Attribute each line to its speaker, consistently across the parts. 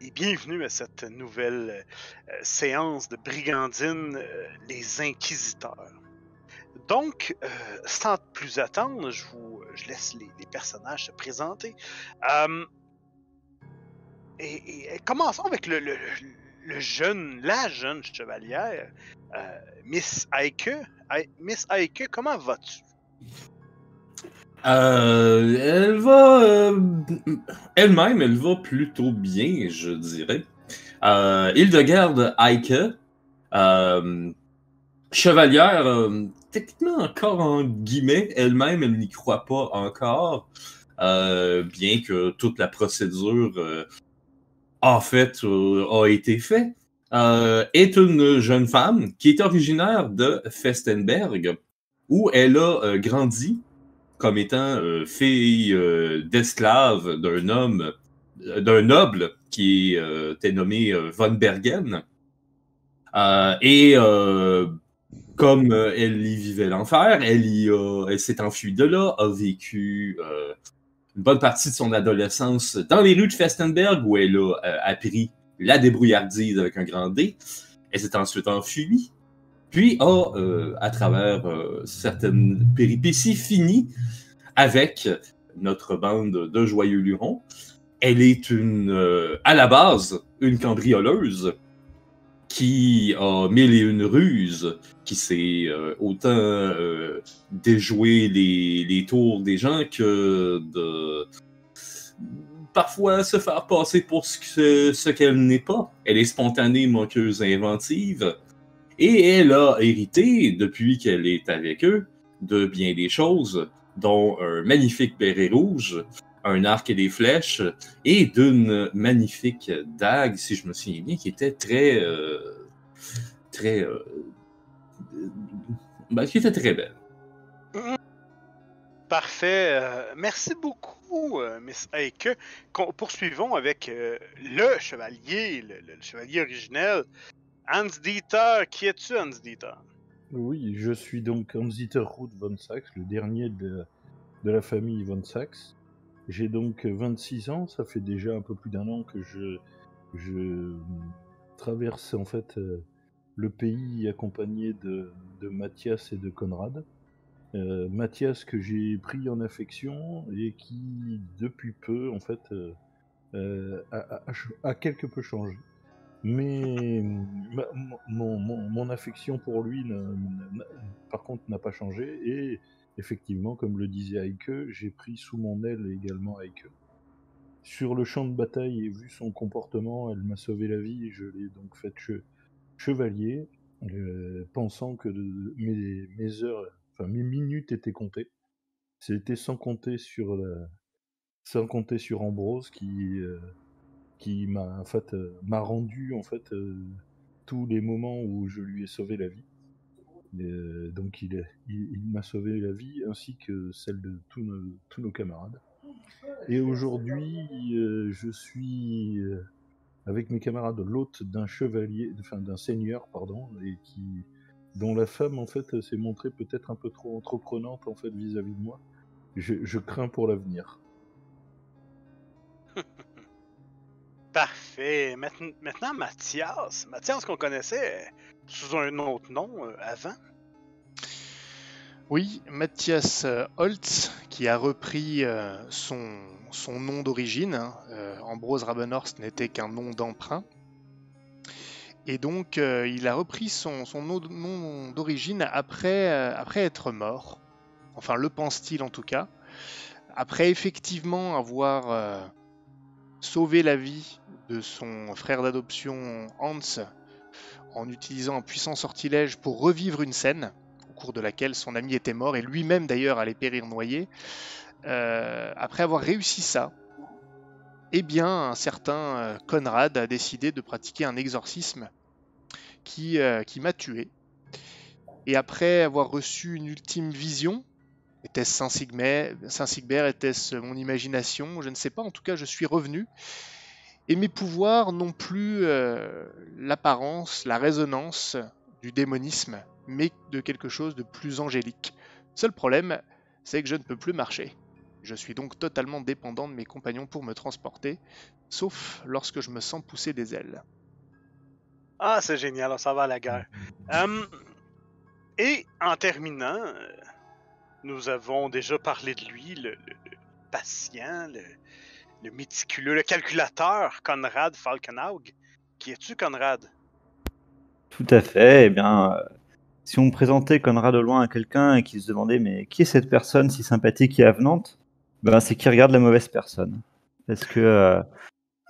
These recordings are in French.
Speaker 1: et, bienvenue à cette nouvelle euh, séance de brigandine, euh, les inquisiteurs. Donc, euh, sans plus attendre, je vous je laisse les, personnages se présenter. Et, commençons avec le, jeune, la jeune chevalière, Miss Aike. Miss Aike, comment vas-tu?
Speaker 2: Euh, elle va. Euh, elle-même, elle va plutôt bien, je dirais. Euh, Hildegarde Eike, euh, chevalière, techniquement encore en guillemets, elle-même, elle, n'y croit pas encore, bien que toute la procédure, en fait, a été faite. est une jeune femme qui est originaire de Festenberg, où elle a grandi comme étant euh, fille euh, d'esclave d'un homme, euh, d'un noble qui était nommé Von Bergen. et comme elle y vivait l'enfer, elle, elle s'est enfuie de là, a vécu une bonne partie de son adolescence dans les rues de Festenberg où elle a appris la débrouillardise avec un grand D. Elle s'est ensuite enfuie puis a, euh, à travers euh, certaines péripéties, fini avec notre bande de joyeux lurons. Elle est une, euh, à la base, une cambrioleuse qui a mille et une ruses, qui sait autant déjouer les, tours des gens que de parfois se faire passer pour ce, ce qu'elle n'est pas. Elle est spontanée, moqueuse, inventive. Et elle a hérité, depuis qu'elle est avec eux, de bien des choses, dont un magnifique béret rouge, un arc et des flèches, et d'une magnifique dague, si je me souviens bien, qui était très... Euh, très... Euh, ben, qui était très belle.
Speaker 1: Parfait. Euh, merci beaucoup, Miss Eike. Poursuivons avec le chevalier, le, le, chevalier originel, Hans Dieter, qui es-tu, Hans Dieter?
Speaker 3: Oui, je suis donc Hans Dieter Ruth von Sachs, le dernier de, de la famille von Sachs. J'ai donc 26 ans, ça fait déjà un peu plus d'un an que je, je traverse en fait euh, le pays accompagné de, de Mathias et de Conrad. Euh, Mathias que j'ai pris en affection et qui depuis peu en fait euh, a, quelque peu changé. Mais mon, mon, affection pour lui, par contre, n'a pas changé. Et effectivement, comme le disait Aike, j'ai pris sous mon aile également Aike. Sur le champ de bataille et vu son comportement, elle m'a sauvé la vie je l'ai donc fait chevalier, euh, pensant que mes, mes, heures, enfin mes minutes étaient comptées. C'était sans compter sur sans compter sur Ambrose qui euh, qui m'a en fait euh, m'a rendu en fait euh, tous les moments où je lui ai sauvé la vie. Euh, donc il, m'a sauvé la vie ainsi que celle de tous nos, tous nos camarades. Et aujourd'hui, je suis avec mes camarades l'hôte d'un chevalier, enfin d'un seigneur, pardon, et qui dont la femme en fait s'est montrée peut-être un peu trop entreprenante en fait vis-à-vis de moi. Je crains pour l'avenir.
Speaker 1: Parfait. Maintenant, Mathias. Mathias qu'on connaissait sous un autre nom euh, avant.
Speaker 4: Oui, Mathias euh, Holtz, qui a repris euh, son, nom d'origine. Hein. Ambrose Rabenhorst n'était qu'un nom d'emprunt. Et donc, il a repris son, son nom d'origine après, après être mort. Enfin, le pense-t-il en tout cas. Après effectivement avoir sauvé la vie de son frère d'adoption Hans en utilisant un puissant sortilège pour revivre une scène au cours de laquelle son ami était mort et lui-même d'ailleurs allait périr noyé. Euh, après avoir réussi ça, eh bien un certain euh, Conrad a décidé de pratiquer un exorcisme qui, euh, qui m'a tué. Et après avoir reçu une ultime vision, était-ce Saint-Sigbert, était-ce mon imagination? Je ne sais pas, en tout cas je suis revenu et mes pouvoirs n'ont plus euh, l'apparence, la résonance du démonisme, mais de quelque chose de plus angélique. Seul problème, c'est que je ne peux plus marcher. Je suis donc totalement dépendant de mes compagnons pour me transporter, sauf lorsque je me sens pousser des ailes.
Speaker 1: Ah, c'est génial, s'en va à la guerre. Hum, et en terminant, euh, nous avons déjà parlé de lui, le, le- le patient, le, le méticuleux, le calculateur, Conrad Falkenhaug. Qui es-tu, Conrad?
Speaker 5: Tout à fait. Eh bien, euh, si on présentait Conrad de loin à quelqu'un et qu'il se demandait mais qui est cette personne si sympathique et avenante, ben c'est qui regarde la mauvaise personne. Parce que euh,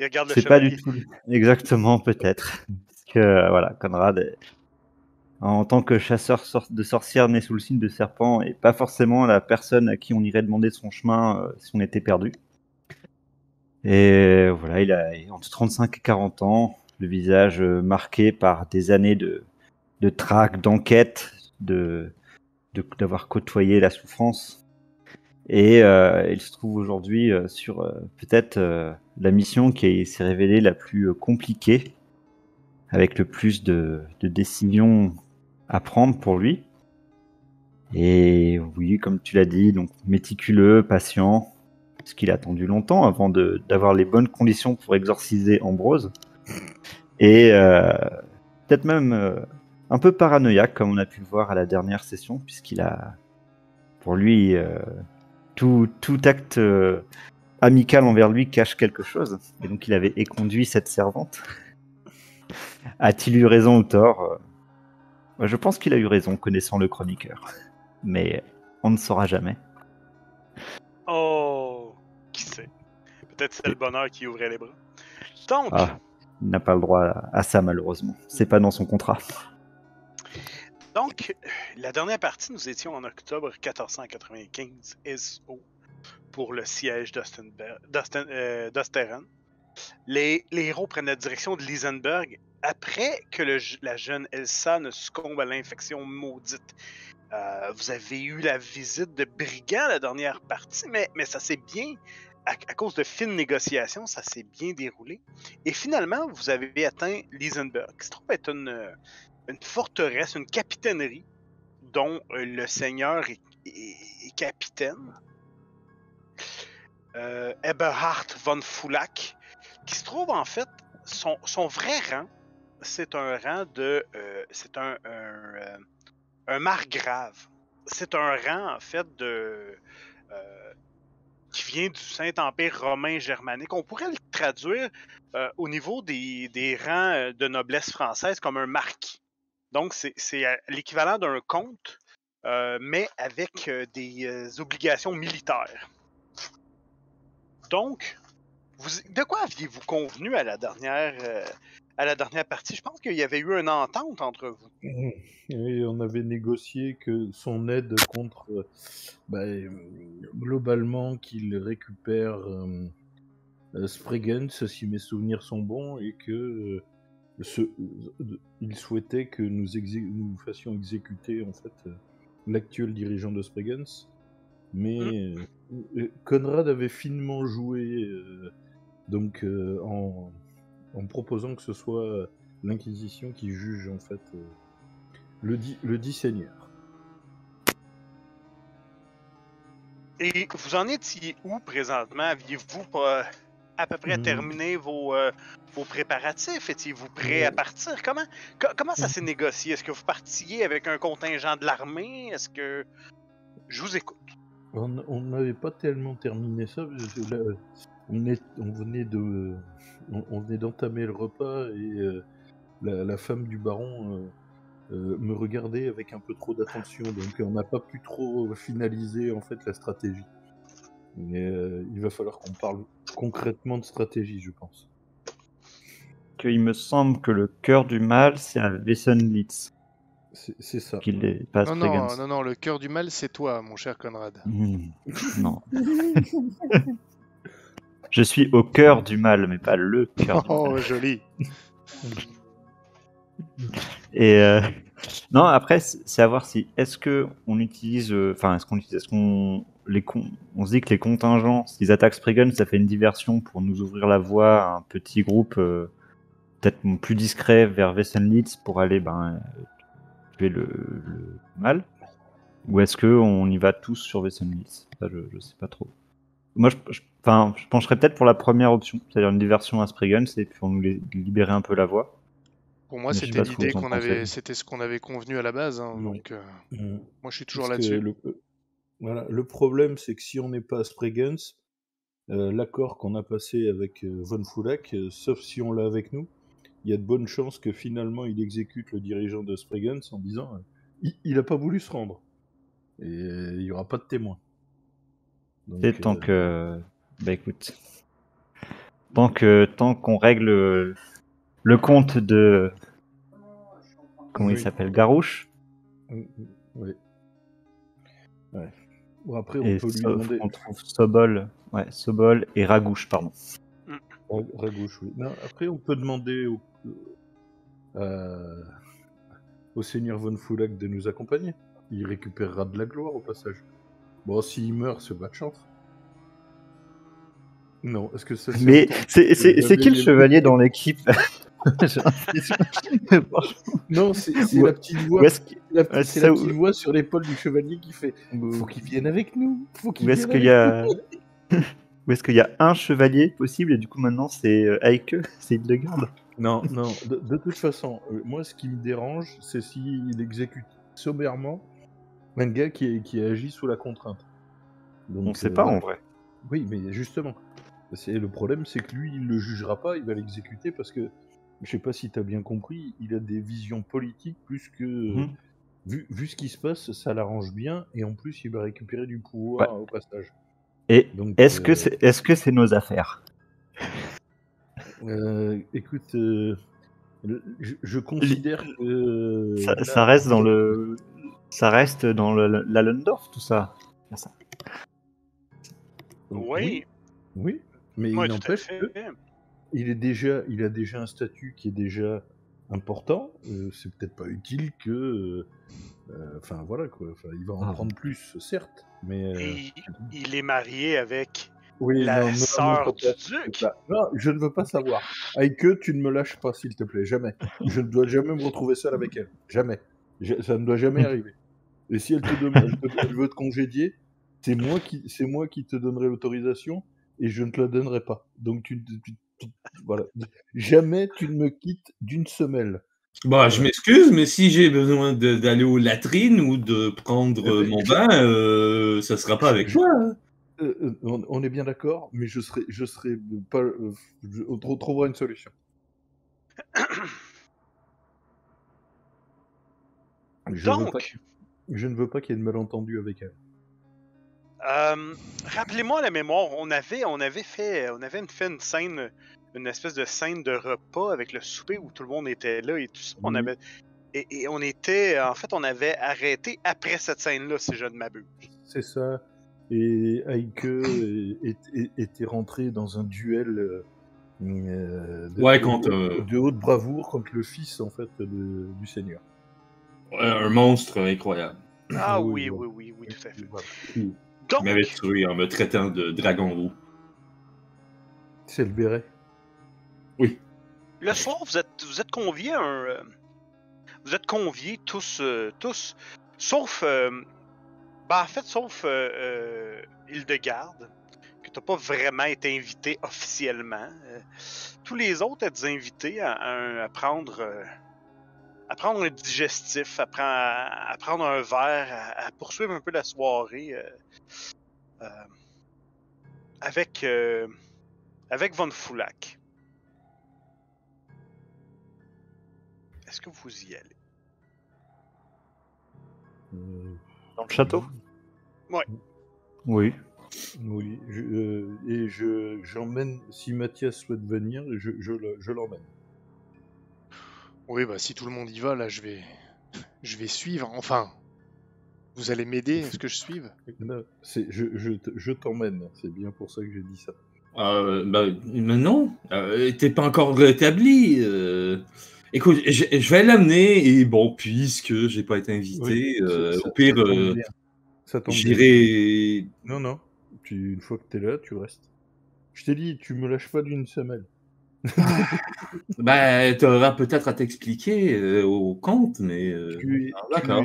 Speaker 1: Il regarde le
Speaker 5: c'est pas du tout exactement peut-être. Parce que euh, voilà, Conrad, est- en tant que chasseur de sorcières né sous le signe de serpent, est pas forcément la personne à qui on irait demander son chemin euh, si on était perdu. Et voilà, il a entre 35 et 40 ans, le visage euh, marqué par des années de, de traque, d'enquête, de de- d'avoir côtoyé la souffrance. Et euh, il se trouve aujourd'hui sur peut-être la mission qui s'est révélée la plus compliquée, avec le plus de, de décisions à prendre pour lui. Et oui, comme tu l'as dit, donc méticuleux, patient, parce qu'il a attendu longtemps avant d'avoir les bonnes conditions pour exorciser Ambrose. Et euh, peut-être même euh, un peu paranoïaque, comme on a pu le voir à la dernière session, puisqu'il a, pour lui, euh, tout, tout acte amical envers lui cache quelque chose. Et donc il avait éconduit cette servante. A-t-il eu raison ou tort Je pense qu'il a eu raison, connaissant le chroniqueur. Mais on ne saura jamais.
Speaker 1: Oh, qui sait? Peut-être c'est le bonheur qui ouvrait les bras. Donc,
Speaker 5: Ah, il n'a pas le droit à- ça, malheureusement. C'est pas dans son contrat.
Speaker 1: donc, la dernière partie, nous étions en octobre 1495 SO pour le siège euh, d'Osteren. Les, héros prennent la direction de Lisenberg après que la jeune Elsa ne succombe à l'infection maudite. Euh, vous avez eu la visite de brigands la dernière partie, mais, ça s'est bien, à, cause de fines négociations, ça s'est bien déroulé. Et finalement, vous avez atteint Lisenberg, qui se trouve être une, euh, forteresse, une capitainerie, dont euh, le seigneur est, capitaine. Eberhard von Fulak, qui se trouve en fait, son, son vrai rang, c'est un rang de. euh, c'est un, euh, un margrave. C'est un rang en fait de. euh, qui vient du Saint-Empire romain germanique. On pourrait le traduire au niveau des, des rangs de noblesse française comme un marquis. Donc, c'est l'équivalent d'un comte, mais avec des obligations militaires. Donc, vous, de quoi aviez-vous convenu à la dernière, euh, à la dernière partie? Je pense qu'il y avait eu une entente entre vous.
Speaker 3: Et on avait négocié que son aide contre, euh, bah, euh, globalement, qu'il récupère euh, euh, Spregens, si mes souvenirs sont bons, et que euh, ce, il souhaitait que nous, exé- nous fassions exécuter en fait l'actuel dirigeant de Spregens. Mais euh, Conrad avait finement joué euh, donc euh, en, en proposant que ce soit l'Inquisition qui juge en fait euh, le dit, le dit Seigneur.
Speaker 1: Et vous en étiez où présentement? Aviez-vous pas à peu près
Speaker 3: Hmm.
Speaker 1: terminé vos, euh, vos préparatifs? Étiez-vous prêt à
Speaker 3: Euh.
Speaker 1: partir? Comment, co- comment ça s'est négocié? Est-ce que vous partiez avec un contingent de l'armée? Est-ce que... Je vous écoute.
Speaker 3: On on n'avait pas tellement terminé ça. parce que là, on, est, on venait de, on, on venait d'entamer le repas et euh, la, la femme du baron euh, euh, me regardait avec un peu trop d'attention, donc on n'a pas pu trop finaliser en fait la stratégie. Mais euh, il va falloir qu'on parle concrètement de stratégie, je pense.
Speaker 5: qu'il me semble que le cœur du mal, c'est un Wessenlitz,
Speaker 3: C'est ça.
Speaker 5: qu'il n'est pas
Speaker 4: Non, non, non, le cœur du mal, c'est toi, mon cher Conrad.
Speaker 5: Hmm, non. Je suis au cœur du mal, mais pas le cœur du mal.
Speaker 4: Oh, joli.
Speaker 5: Et euh, non, après, c'est à voir si est-ce que on utilise, euh, enfin, est-ce qu'on utilise, est-ce qu'on les con- on se dit que les contingents, s'ils attaquent Spriggan, ça fait une diversion pour nous ouvrir la voie à un petit groupe euh, peut-être plus discret vers Wessenlitz pour aller ben tuer le, le mal, ou est-ce que on y va tous sur Wessenlitz? Ça, je, je sais pas trop. Moi, je, je- enfin, je pencherais peut-être pour la première option, c'est-à-dire une diversion à Spriggans et puis on nous li- libérer un peu la voie.
Speaker 4: Pour moi, c'était l'idée qu'on avait, c'était ce qu'on avait convenu à la base. hein, donc, euh, moi, je suis toujours là-dessus.
Speaker 3: Le, euh, voilà, le problème, c'est que si on n'est pas à Spregens, euh, l'accord qu'on a passé avec euh, Von Fulak, euh, sauf si on l'a avec nous, il y a de bonnes chances que finalement il exécute le dirigeant de Spregens en disant euh, il, il a pas voulu se rendre. Et il n'y aura pas de témoin. Donc,
Speaker 5: tant
Speaker 3: euh,
Speaker 5: que, bah écoute, tant que tant qu'on règle le, compte de, comment il s'appelle, Garouche,
Speaker 3: mm, mm, oui. Ouais. Bon, après, on
Speaker 5: et
Speaker 3: peut lui demander.
Speaker 5: qu'on trouve Sobol, ouais, Sobol et Ragouche, pardon.
Speaker 3: Ra- Ragouche, oui. Non, après, on peut demander au, euh, au seigneur Von Fulak de nous accompagner. Il récupérera de la gloire au passage. Bon, s'il meurt, c'est pas de chance. Non, est-ce que ça c'est
Speaker 5: Mais c'est
Speaker 3: le
Speaker 5: qui le chevalier dans l'équipe?
Speaker 3: Non, c'est la petite voix. La- petite sur l'épaule du chevalier qui fait Faut qu'il vienne avec nous. Faut qu'il
Speaker 5: où est-ce qu'il y
Speaker 3: avec
Speaker 5: a où est-ce qu'il y a un chevalier possible et du coup maintenant c'est euh, Heike, c'est Hildegarde
Speaker 3: Non, non, de, de toute façon, euh, moi ce qui me dérange, c'est s'il exécute sommairement un gars qui, qui agit sous la contrainte. Donc,
Speaker 5: On sait
Speaker 3: euh,
Speaker 5: pas en vrai.
Speaker 3: Oui, mais justement, c'est le problème, c'est que lui, il le jugera pas, il va l'exécuter parce que, je sais pas si tu as bien compris, il a des visions politiques plus que.
Speaker 5: Mhm.
Speaker 3: vu, vu ce qui se passe, ça l'arrange bien, et en plus, il va récupérer du pouvoir au passage.
Speaker 5: Et
Speaker 3: Donc,
Speaker 5: est-ce
Speaker 3: euh,
Speaker 5: que c'est est-ce que c'est nos affaires?
Speaker 3: Euh, écoute, euh, je, je considère que.
Speaker 5: ça,
Speaker 3: là-
Speaker 5: ça reste dans le ça reste dans le, la Lundorf tout ça. Ça.
Speaker 1: Oui,
Speaker 3: Oui, mais
Speaker 1: ouais,
Speaker 3: il n'empêche que il est déjà, il a déjà un statut qui est déjà important. euh, c'est peut-être pas utile que, euh, euh, enfin voilà quoi. Il va en
Speaker 5: Ah.
Speaker 3: prendre plus, certes, mais. euh,
Speaker 1: Et il est marié avec
Speaker 3: oui,
Speaker 1: la
Speaker 3: non, ne
Speaker 1: sœur du duc.
Speaker 3: ça. Non, je ne veux pas savoir. Aïke, tu ne me lâches pas, s'il te plaît, jamais. Je ne dois jamais me retrouver seul avec elle, jamais. Je- ça ne doit jamais arriver. Et si elle te demande, elle, te- elle veut te congédier, c'est moi qui, c'est moi qui te donnerai l'autorisation et je ne te la donnerai pas. Donc tu, tu- tu- voilà, jamais tu ne me quittes d'une semelle.
Speaker 2: Bah, je m'excuse, mais si j'ai besoin de- d'aller aux latrines ou de prendre
Speaker 3: Eh
Speaker 2: euh,
Speaker 3: ben,
Speaker 2: mon bain, euh, ça sera pas avec toi. hein.
Speaker 3: Euh, euh, on, on est bien d'accord, mais je serai, je serai pas, euh, je- on trou- trouvera une solution. Je, veux pas,
Speaker 1: Donc,
Speaker 3: je ne veux pas qu'il y ait de malentendu avec elle.
Speaker 1: euh, rappelez-moi la mémoire, on avait, on avait fait, on avait fait une scène, une espèce de scène de repas avec le souper où tout le monde était là et tout ça. On avait, et, et on était, en fait, on avait arrêté après cette scène-là, si je ne m'abuse.
Speaker 3: C'est ça. Et est- est- était rentré dans un duel euh, euh, de,
Speaker 2: Ouais,
Speaker 3: de-
Speaker 2: contre, euh,
Speaker 3: de haute bravoure contre le fils en fait de- du seigneur.
Speaker 2: Ouais, un monstre incroyable.
Speaker 1: Ah
Speaker 3: Oui,
Speaker 1: oui, oui, oui, oui, tout à fait.
Speaker 3: Voilà.
Speaker 2: Il
Speaker 1: Donc,
Speaker 2: m'avait tué en me traitant de dragon roux.
Speaker 3: C'est le béret.
Speaker 1: Le soir, vous êtes, vous êtes conviés à un. euh, vous êtes conviés tous, euh, tous, sauf. euh, ben, en fait, sauf euh, euh, Hildegarde, que t'as pas vraiment été invité officiellement. Euh, tous les autres êtes invités à, à prendre. Euh, à prendre un digestif, à, prendre, à prendre un verre, à, à poursuivre un peu la soirée euh, euh, avec, euh, avec Von Fulak. Est-ce que vous y allez?
Speaker 3: Euh,
Speaker 5: Dans le château?
Speaker 1: Ouais.
Speaker 5: Oui.
Speaker 3: oui. je- euh, et je j'emmène si Mathias souhaite venir, je, je, le- je l'emmène.
Speaker 4: Oui, bah si tout le monde y va, là, je vais, je vais suivre. Enfin, vous allez m'aider à ce que je suive?
Speaker 3: C'est- je je, je t'emmène. C'est bien pour ça que j'ai dit ça.
Speaker 2: Euh, bah, mais non, euh, t'es pas encore rétabli. euh. Écoute, je, je vais l'amener et bon, puisque j'ai pas été invité,
Speaker 3: Oui,
Speaker 2: euh,
Speaker 3: ça- ça-
Speaker 2: au pire,
Speaker 3: ça
Speaker 2: euh.
Speaker 3: Ça
Speaker 2: j'irai.
Speaker 3: Non, non. Tu, une fois que t'es là, tu restes. Je t'ai dit, tu me lâches pas d'une semelle.
Speaker 2: Ben, t'auras peut-être à t'expliquer euh, au compte, mais. euh,
Speaker 3: Tu es,
Speaker 2: ah, d'accord.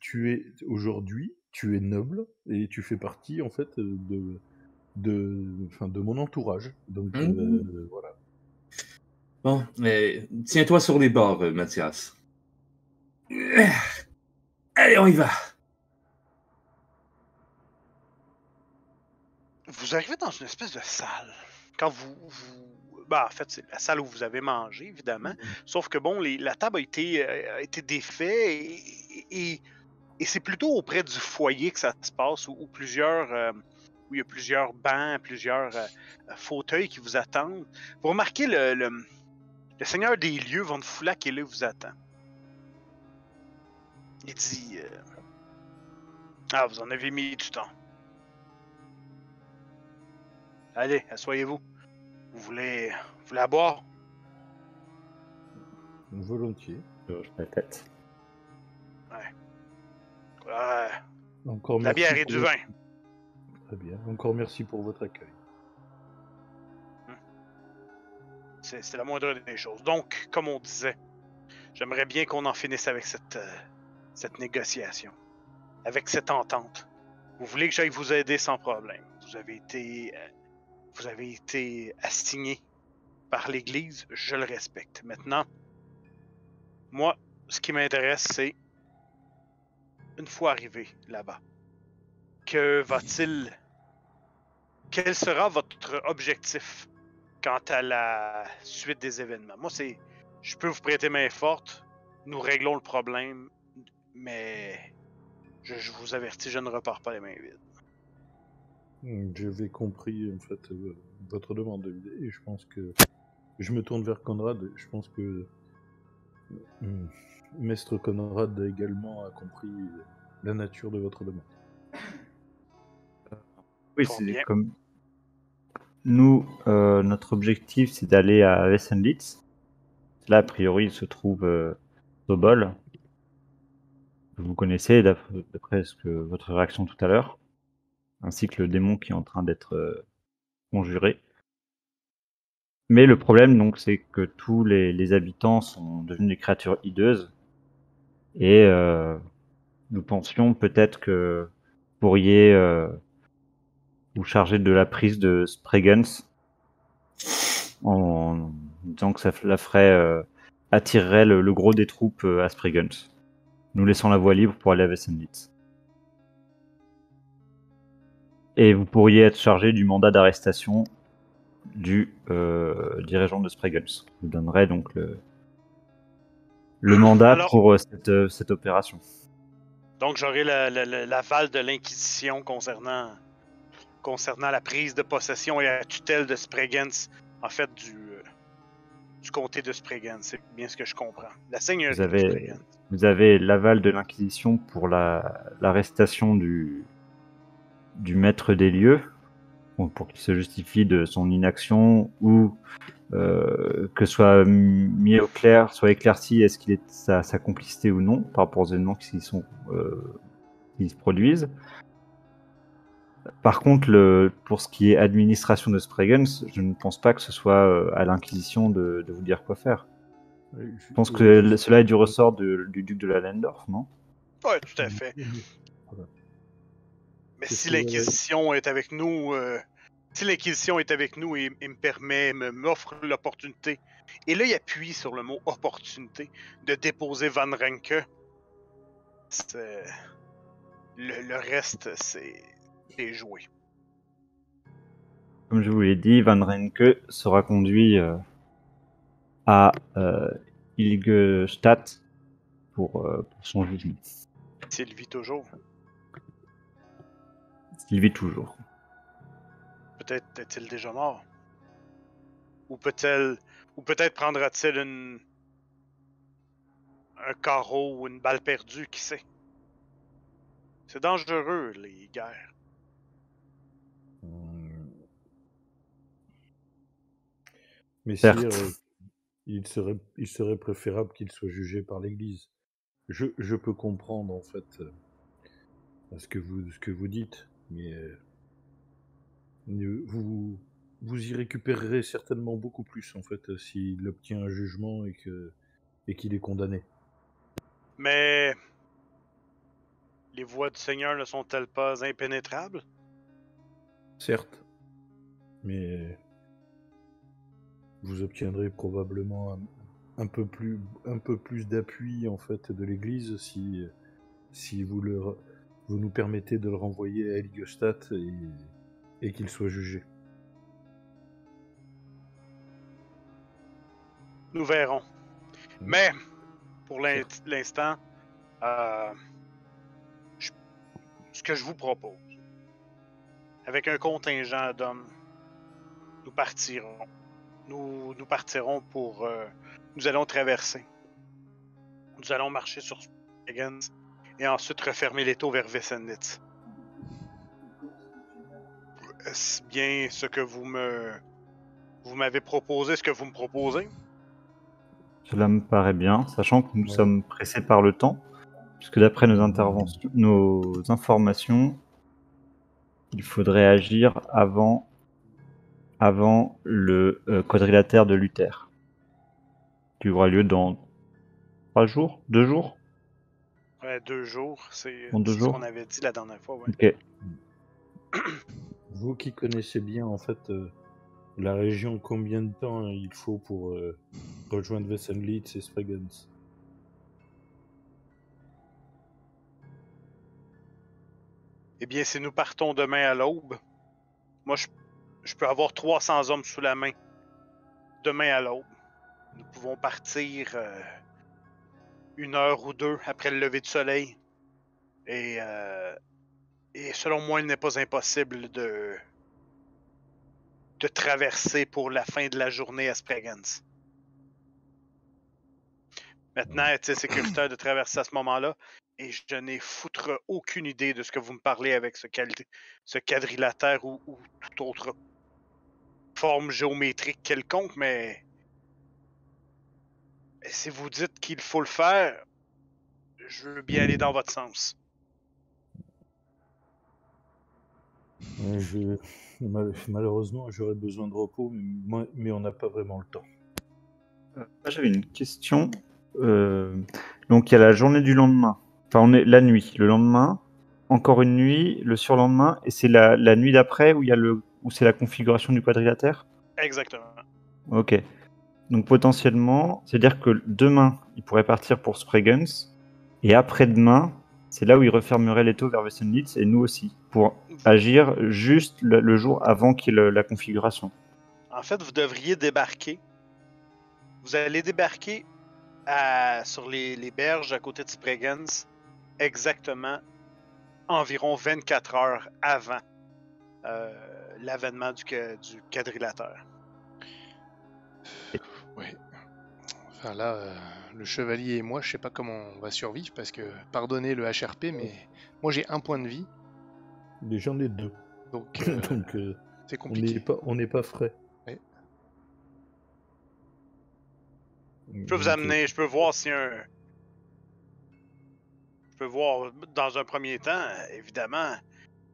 Speaker 3: tu es, tu es aujourd'hui, tu es noble et tu fais partie en fait de, de, enfin, de mon entourage. Donc euh, voilà.
Speaker 2: Bon, mais tiens-toi sur les bords, euh, Mathias. Allez, on y va.
Speaker 1: Vous arrivez dans une espèce de salle. Quand vous. vous... bah, en fait, c'est la salle où vous avez mangé, évidemment. Sauf que, bon, les- la table a été, euh, a été défaite et, et- et c'est plutôt auprès du foyer que ça se passe, où, où plusieurs. euh, où il y a plusieurs bancs, plusieurs euh, euh, fauteuils qui vous attendent. Vous remarquez le, le, le seigneur des lieux, Von Foula, qui est là, vous attend. Il dit euh, Ah, vous en avez mis du temps. Allez, asseyez-vous. Vous voulez, vous voulez à boire
Speaker 3: Volontiers.
Speaker 5: Je hoche la tête.
Speaker 1: Ouais,
Speaker 3: Encore
Speaker 1: de La
Speaker 3: merci
Speaker 1: bière et du
Speaker 3: votre-
Speaker 1: vin.
Speaker 3: Très bien. Encore merci pour votre accueil.
Speaker 1: C'est c'est la moindre des choses. Donc, comme on disait, j'aimerais bien qu'on en finisse avec cette, euh, cette négociation, avec cette entente. Vous voulez que j'aille vous aider sans problème. Vous avez été, euh, vous avez été assigné par l'Église, je le respecte. Maintenant, moi, ce qui m'intéresse, c'est une fois arrivé là-bas, que va-t-il, quel sera votre objectif quant à la suite des événements? Moi, c'est. Je peux vous prêter main forte, nous réglons le problème, mais je, je vous avertis, je ne repars pas les mains vides.
Speaker 3: Hmm, J'avais compris en fait euh, votre demande et je pense que je me tourne vers Conrad. Je pense que hmm, Maître Conrad également a compris la nature de votre demande.
Speaker 5: Oui, c'est
Speaker 1: bien.
Speaker 5: comme. Nous, euh, notre objectif, c'est d'aller à Wessenlitz. Là, a priori, il se trouve euh, Sobol. Vous connaissez, d'après d'après ce que votre réaction tout à l'heure, ainsi que le démon qui est en train d'être euh, conjuré. Mais le problème, donc, c'est que tous les, habitants sont devenus des créatures hideuses. Et euh, nous pensions peut-être que vous pourriez euh, vous charger de la prise de Spregens en disant que ça attirerait le, gros des troupes à Spregens, nous laissant la voie libre pour aller à Wessenlitz. Et vous pourriez être chargé du mandat d'arrestation du euh, dirigeant de Spregens. qui Vous donnerait donc le, le mandat
Speaker 1: Alors-
Speaker 5: pour euh, cette, euh, cette opération.
Speaker 1: Donc, j'aurai la- la- la- l'aval de l'Inquisition concernant, concernant la prise de possession et la tutelle de Spregens, en fait, du, euh, du comté de Spregens. C'est bien ce que je comprends. La seigneurie
Speaker 5: Vous avez-
Speaker 1: de.
Speaker 5: Vous avez l'aval de l'Inquisition pour la- l'arrestation du, du maître des lieux, pour qu'il se justifie de son inaction ou euh, que soit mis au clair, soit éclairci est-ce qu'il est sa, sa complicité ou non par rapport aux événements qui, sont, euh, qui se produisent. Par contre, le, pour ce qui est administration de Spregens, je ne pense pas que ce soit euh, à l'Inquisition de, de vous dire quoi faire. Je pense que cela est du ressort de- du duc de la Landorf, non?
Speaker 1: Oui, tout à fait. Mais si l'Inquisition est avec nous, euh, si l'Inquisition est avec nous et, et me permet, me- m'offre l'opportunité, et là il appuie sur le mot opportunité, de déposer Van Renke, le, le reste c'est c'est joué.
Speaker 5: Comme je vous l'ai dit, Van Renke sera conduit euh, à euh, Ilgestadt pour, euh, pour son jugement.
Speaker 1: S'il vit toujours,
Speaker 5: Il vit toujours.
Speaker 1: peut-être est-il déjà mort. Ou peut-être, ou peut-être prendra-t-il une un carreau ou une balle perdue, qui sait? C'est dangereux les guerres.
Speaker 3: Mais
Speaker 5: Certes.
Speaker 3: sire, euh, il serait, il serait préférable qu'il soit jugé par l'Église. Je, je peux comprendre en fait euh, ce que vous, ce que vous dites, mais euh, ne- vous, vous y récupérerez certainement beaucoup plus en fait euh, s'il obtient un jugement et que et qu'il est condamné.
Speaker 1: Mais les voies du Seigneur ne sont-elles pas impénétrables?
Speaker 3: Certes, mais vous obtiendrez probablement un, un peu plus, un peu plus d'appui en fait de l'Église si, si vous, le, vous nous permettez de le renvoyer à Eliostat et, et qu'il soit jugé.
Speaker 1: Nous verrons. Mais, pour l'in- l'instant, euh, ce que je vous propose, avec un contingent d'hommes, nous partirons. Nous, nous partirons pour. euh, nous allons traverser. Nous allons marcher sur Spagans et ensuite refermer les taux vers Vessenitz. Est-ce bien ce que vous me. Vous m'avez proposé, ce que vous me proposez?
Speaker 5: Cela me paraît bien, sachant que nous
Speaker 3: Ouais.
Speaker 5: sommes pressés par le temps, puisque d'après nos interventions, nos informations, il faudrait agir avant, avant le euh, quadrilatère de Luther, qui aura lieu dans trois jours, deux jours?
Speaker 1: Ouais, deux jours, c'est ce qu'on avait dit la dernière fois. Ouais.
Speaker 5: Ok.
Speaker 3: Vous qui connaissez bien en fait euh, la région, combien de temps il faut pour euh, rejoindre Vessenlitz et Spregens
Speaker 1: Eh bien, si nous partons demain à l'aube, moi, je, je peux avoir 300 hommes sous la main. Demain à l'aube. Nous pouvons partir euh, une heure ou deux après le lever du soleil. Et, euh, selon moi, il n'est pas impossible de, traverser pour la fin de la journée à Spragens. Maintenant, est-il sécuritaire de traverser à ce moment-là? Et je n'ai foutre aucune idée de ce que vous me parlez avec ce quadrilatère ou, ou toute autre forme géométrique quelconque, mais si vous dites qu'il faut le faire, je veux bien aller dans votre sens.
Speaker 3: Ouais, je- mal- Malheureusement, j'aurais besoin de repos, mais, on n'a pas vraiment le temps.
Speaker 5: Moi, J'avais une question. Euh, donc, il y a la journée du lendemain. Enfin, on est la nuit. Le lendemain, encore une nuit, le surlendemain, et c'est la, la nuit d'après où il y a le où c'est la configuration du quadrilatère?
Speaker 1: Exactement.
Speaker 5: Ok. Donc potentiellement, c'est-à-dire que demain, il pourrait partir pour Spregens, et après-demain, c'est là où il refermerait les taux vers Wessenlitz, et nous aussi, pour agir juste le, le jour avant qu'il le- la configuration.
Speaker 1: En fait, vous devriez débarquer. Vous allez débarquer à- sur les, les berges à côté de Spregens exactement environ 24 heures avant euh, l'avènement du, du quadrilatère.
Speaker 4: Ouais. Enfin là, euh, le chevalier et moi, je sais pas comment on va survivre parce que, pardonnez le HRP, mais moi j'ai un point de vie,
Speaker 3: Mais j'en ai deux,
Speaker 4: donc euh,
Speaker 3: donc euh,
Speaker 4: c'est
Speaker 3: on n'est
Speaker 4: compliqué.
Speaker 3: pas, on n'est pas frais.
Speaker 4: Ouais.
Speaker 1: Je peux vous amener, je peux voir si un. Je peux voir, dans un premier temps, euh, évidemment,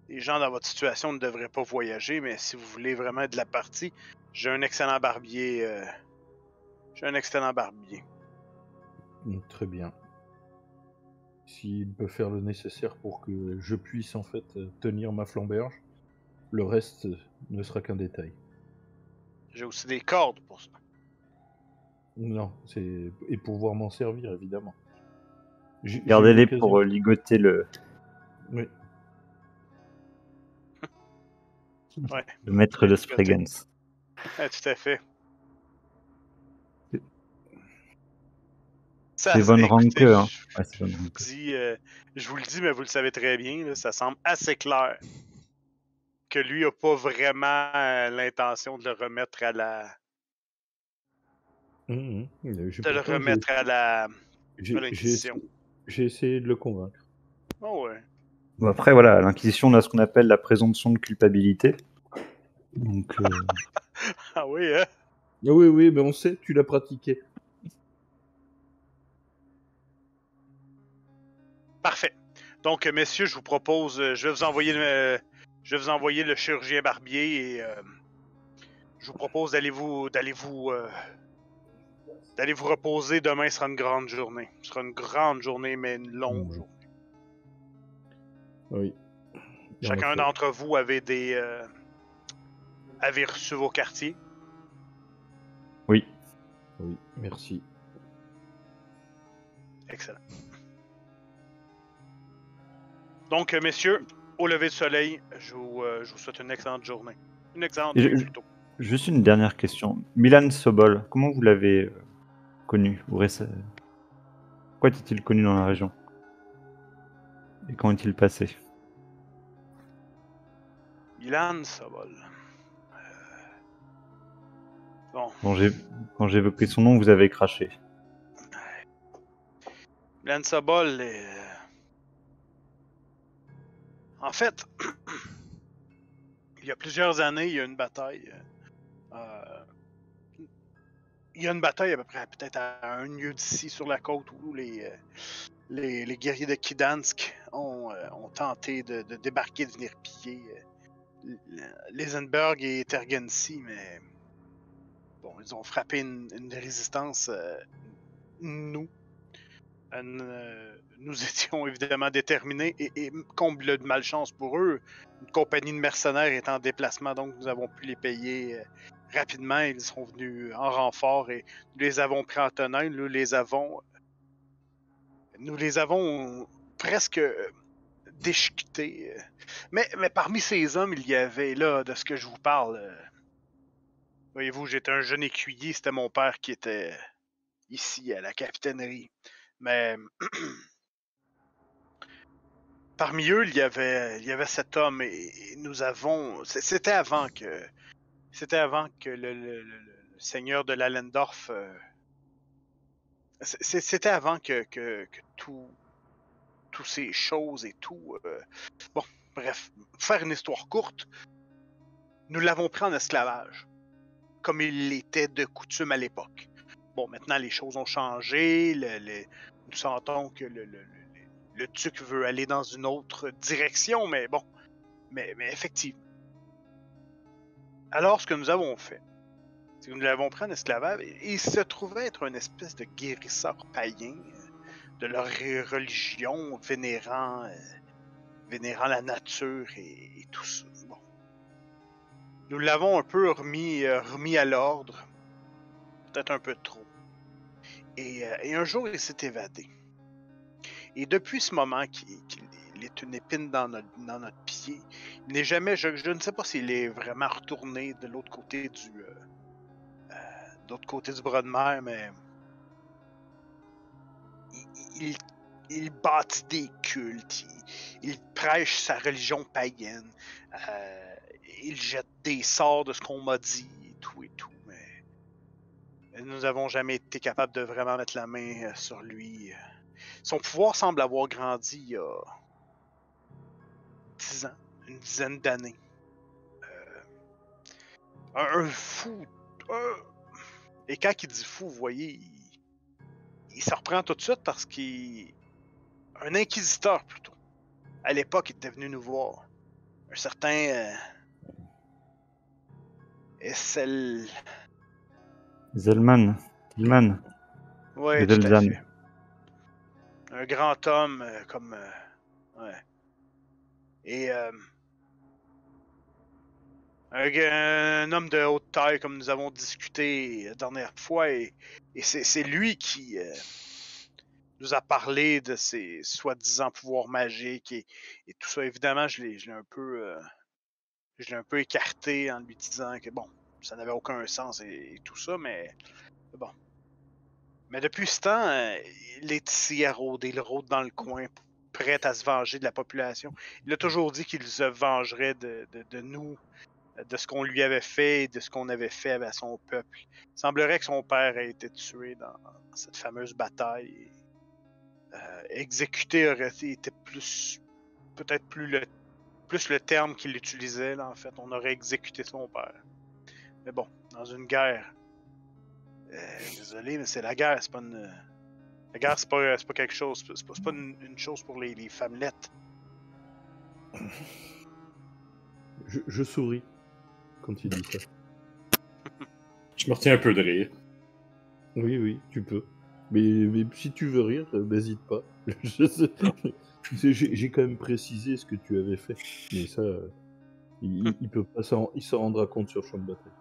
Speaker 1: les gens dans votre situation ne devraient pas voyager, mais si vous voulez vraiment de la partie, j'ai un excellent barbier. J'ai un excellent barbier.
Speaker 3: Mm, Très bien. S'il peut faire le nécessaire pour que je puisse en fait tenir ma flamberge, le reste ne sera qu'un détail.
Speaker 1: J'ai aussi des cordes pour ça.
Speaker 3: Non, c'est et pouvoir m'en servir évidemment.
Speaker 5: Gardez-les pour euh, ligoter le,
Speaker 3: Oui.
Speaker 1: Ouais,
Speaker 5: le maître de. Spregens.
Speaker 1: ouais, tout à fait. Ça,
Speaker 5: C'est Von
Speaker 1: écoutez,
Speaker 5: Ranke,
Speaker 1: je-
Speaker 5: hein. Ouais,
Speaker 1: je vous dis, euh, je vous le dis, mais vous le savez très bien, là, ça semble assez clair que lui a pas vraiment euh, l'intention de le remettre à la,
Speaker 3: Mhm. Euh, j'ai
Speaker 1: de le remettre à la,
Speaker 3: j'ai- essayé- de le convaincre.
Speaker 1: Oh ouais.
Speaker 5: Bon, après, voilà, à l'Inquisition, on a ce qu'on appelle la présomption de culpabilité. Donc, euh,
Speaker 1: Ah oui, hein?
Speaker 3: Ah oui, oui, mais on sait, tu l'as pratiqué.
Speaker 1: Parfait. Donc, euh, messieurs, je vous propose, euh, je vais vous envoyer le, je vais vous envoyer le chirurgien barbier et euh, je vous propose d'aller vous, d'aller vous, euh, d'aller vous reposer. Demain sera une grande journée. Ce sera une grande journée, mais une longue
Speaker 3: Mhm.
Speaker 1: journée.
Speaker 3: Oui.
Speaker 1: Chacun d'entre vous avait des, euh, avez reçu vos quartiers.
Speaker 5: Oui.
Speaker 3: Oui, merci.
Speaker 1: Excellent. Donc, euh, messieurs, au lever du soleil, je vous, euh, je vous souhaite une excellente journée. Une excellente
Speaker 5: je-
Speaker 1: plutôt.
Speaker 5: Juste une dernière question. Milan Sobol, comment vous l'avez euh, connu ou réce- Pourquoi était-il connu dans la région? Et quand est-il passé?
Speaker 1: Ilan Sobol. Euh, Bon,
Speaker 5: Quand j'ai évoqué son nom, vous avez craché.
Speaker 1: Ilan Sobol est... En fait, il y a plusieurs années, il y a une bataille. euh, Il y a une bataille à peu près peut-être à un lieu d'ici sur la côte où les, euh, guerriers de Kidansk ont, euh, ont tenté de, débarquer, de venir piller Lisenberg et Tergency, mais bon, ils ont frappé une, résistance. nous, nous étions évidemment déterminés et, et comble de malchance pour eux, une compagnie de mercenaires est en déplacement, donc nous avons pu les payer euh, rapidement. Ils sont venus en renfort et nous les avons pris en tenaille. Nous les avons, nous les avons presque euh, déchiquetés. euh. Mais, mais parmi ces hommes, il y avait là, de ce que je vous parle. Voyez-vous, j'étais un jeune écuyer, c'était mon père qui était ici à la capitainerie. Mais parmi eux, il y avait, il y avait cet homme et, nous avons. C'était avant que, c'était avant que le, seigneur de l'Allendorf. euh, C'était avant que, que, que tout, toutes ces choses et tout. euh, bon, bref, faire une histoire courte, nous l'avons pris en esclavage, comme il l'était de coutume à l'époque. Bon, maintenant les choses ont changé, nous sentons que le, le, duc veut aller dans une autre direction, mais bon, mais, mais effectivement. Alors, ce que nous avons fait, c'est que nous l'avons pris en esclavage, et il se trouvait être une espèce de guérisseur païen euh, de leur re- religion, vénérant, euh, vénérant la nature et, tout ça. Bon. Nous l'avons un peu remis, euh, remis à l'ordre, peut-être un peu trop. Et un jour, il s'est évadé. Et depuis ce moment qu'il qu'il- il est une épine dans notre, pied, il n'est jamais, je, ne sais pas s'il est vraiment retourné de l'autre côté du, euh, euh, de l'autre côté du bras de mer, mais il, bâtit des cultes, il, prêche sa religion païenne, euh, il jette des sorts de ce qu'on m'a dit et tout et tout, mais nous n'avons jamais été capables de vraiment mettre la main sur lui. Son pouvoir semble avoir grandi il y a 10 ans, une dizaine d'années. Euh, un, un fou. un- Et quand il dit fou, vous voyez, il, il se reprend tout de suite parce qu'il. Un inquisiteur plutôt. À l'époque, il était venu nous voir. Un certain. Euh... Essel.
Speaker 5: Zelman. Zelman.
Speaker 1: Tout à fait. Un grand homme euh, comme. euh, ouais. Et. euh, un, homme de haute taille, comme nous avons discuté la dernière fois, et, c'est lui qui nous a parlé de ses soi-disant pouvoirs magiques et, tout ça. Évidemment, je l'ai un peu. je l'ai un peu écarté en lui disant que bon, ça n'avait aucun sens et, et tout ça, mais bon. Mais depuis ce temps, euh, il est ici à rôder, il rôde dans le coin, prêt à se venger de la population. Il a toujours dit qu'il se vengerait de, nous, euh, de ce qu'on lui avait fait et de ce qu'on avait fait à son peuple. Il semblerait que son père ait été tué dans cette fameuse bataille. euh, exécuté aurait été plus, peut-être plus le, plus le terme qu'il utilisait, en fait. On aurait exécuté son père. Mais bon, dans une guerre, euh, désolé, mais c'est la guerre, c'est pas une. La guerre, c'est pas, c'est pas quelque chose. C'est pas, une, une chose pour les, les femmelettes.
Speaker 3: Je, je souris quand il dit ça.
Speaker 2: Je me retiens un peu de rire.
Speaker 3: Oui, oui, tu peux. Mais, mais si tu veux rire, euh, n'hésite pas. J'ai quand même précisé ce que tu avais fait. Mais ça, euh, Il, il- peut pas s'en, il s'en rendra compte sur champ de bataille.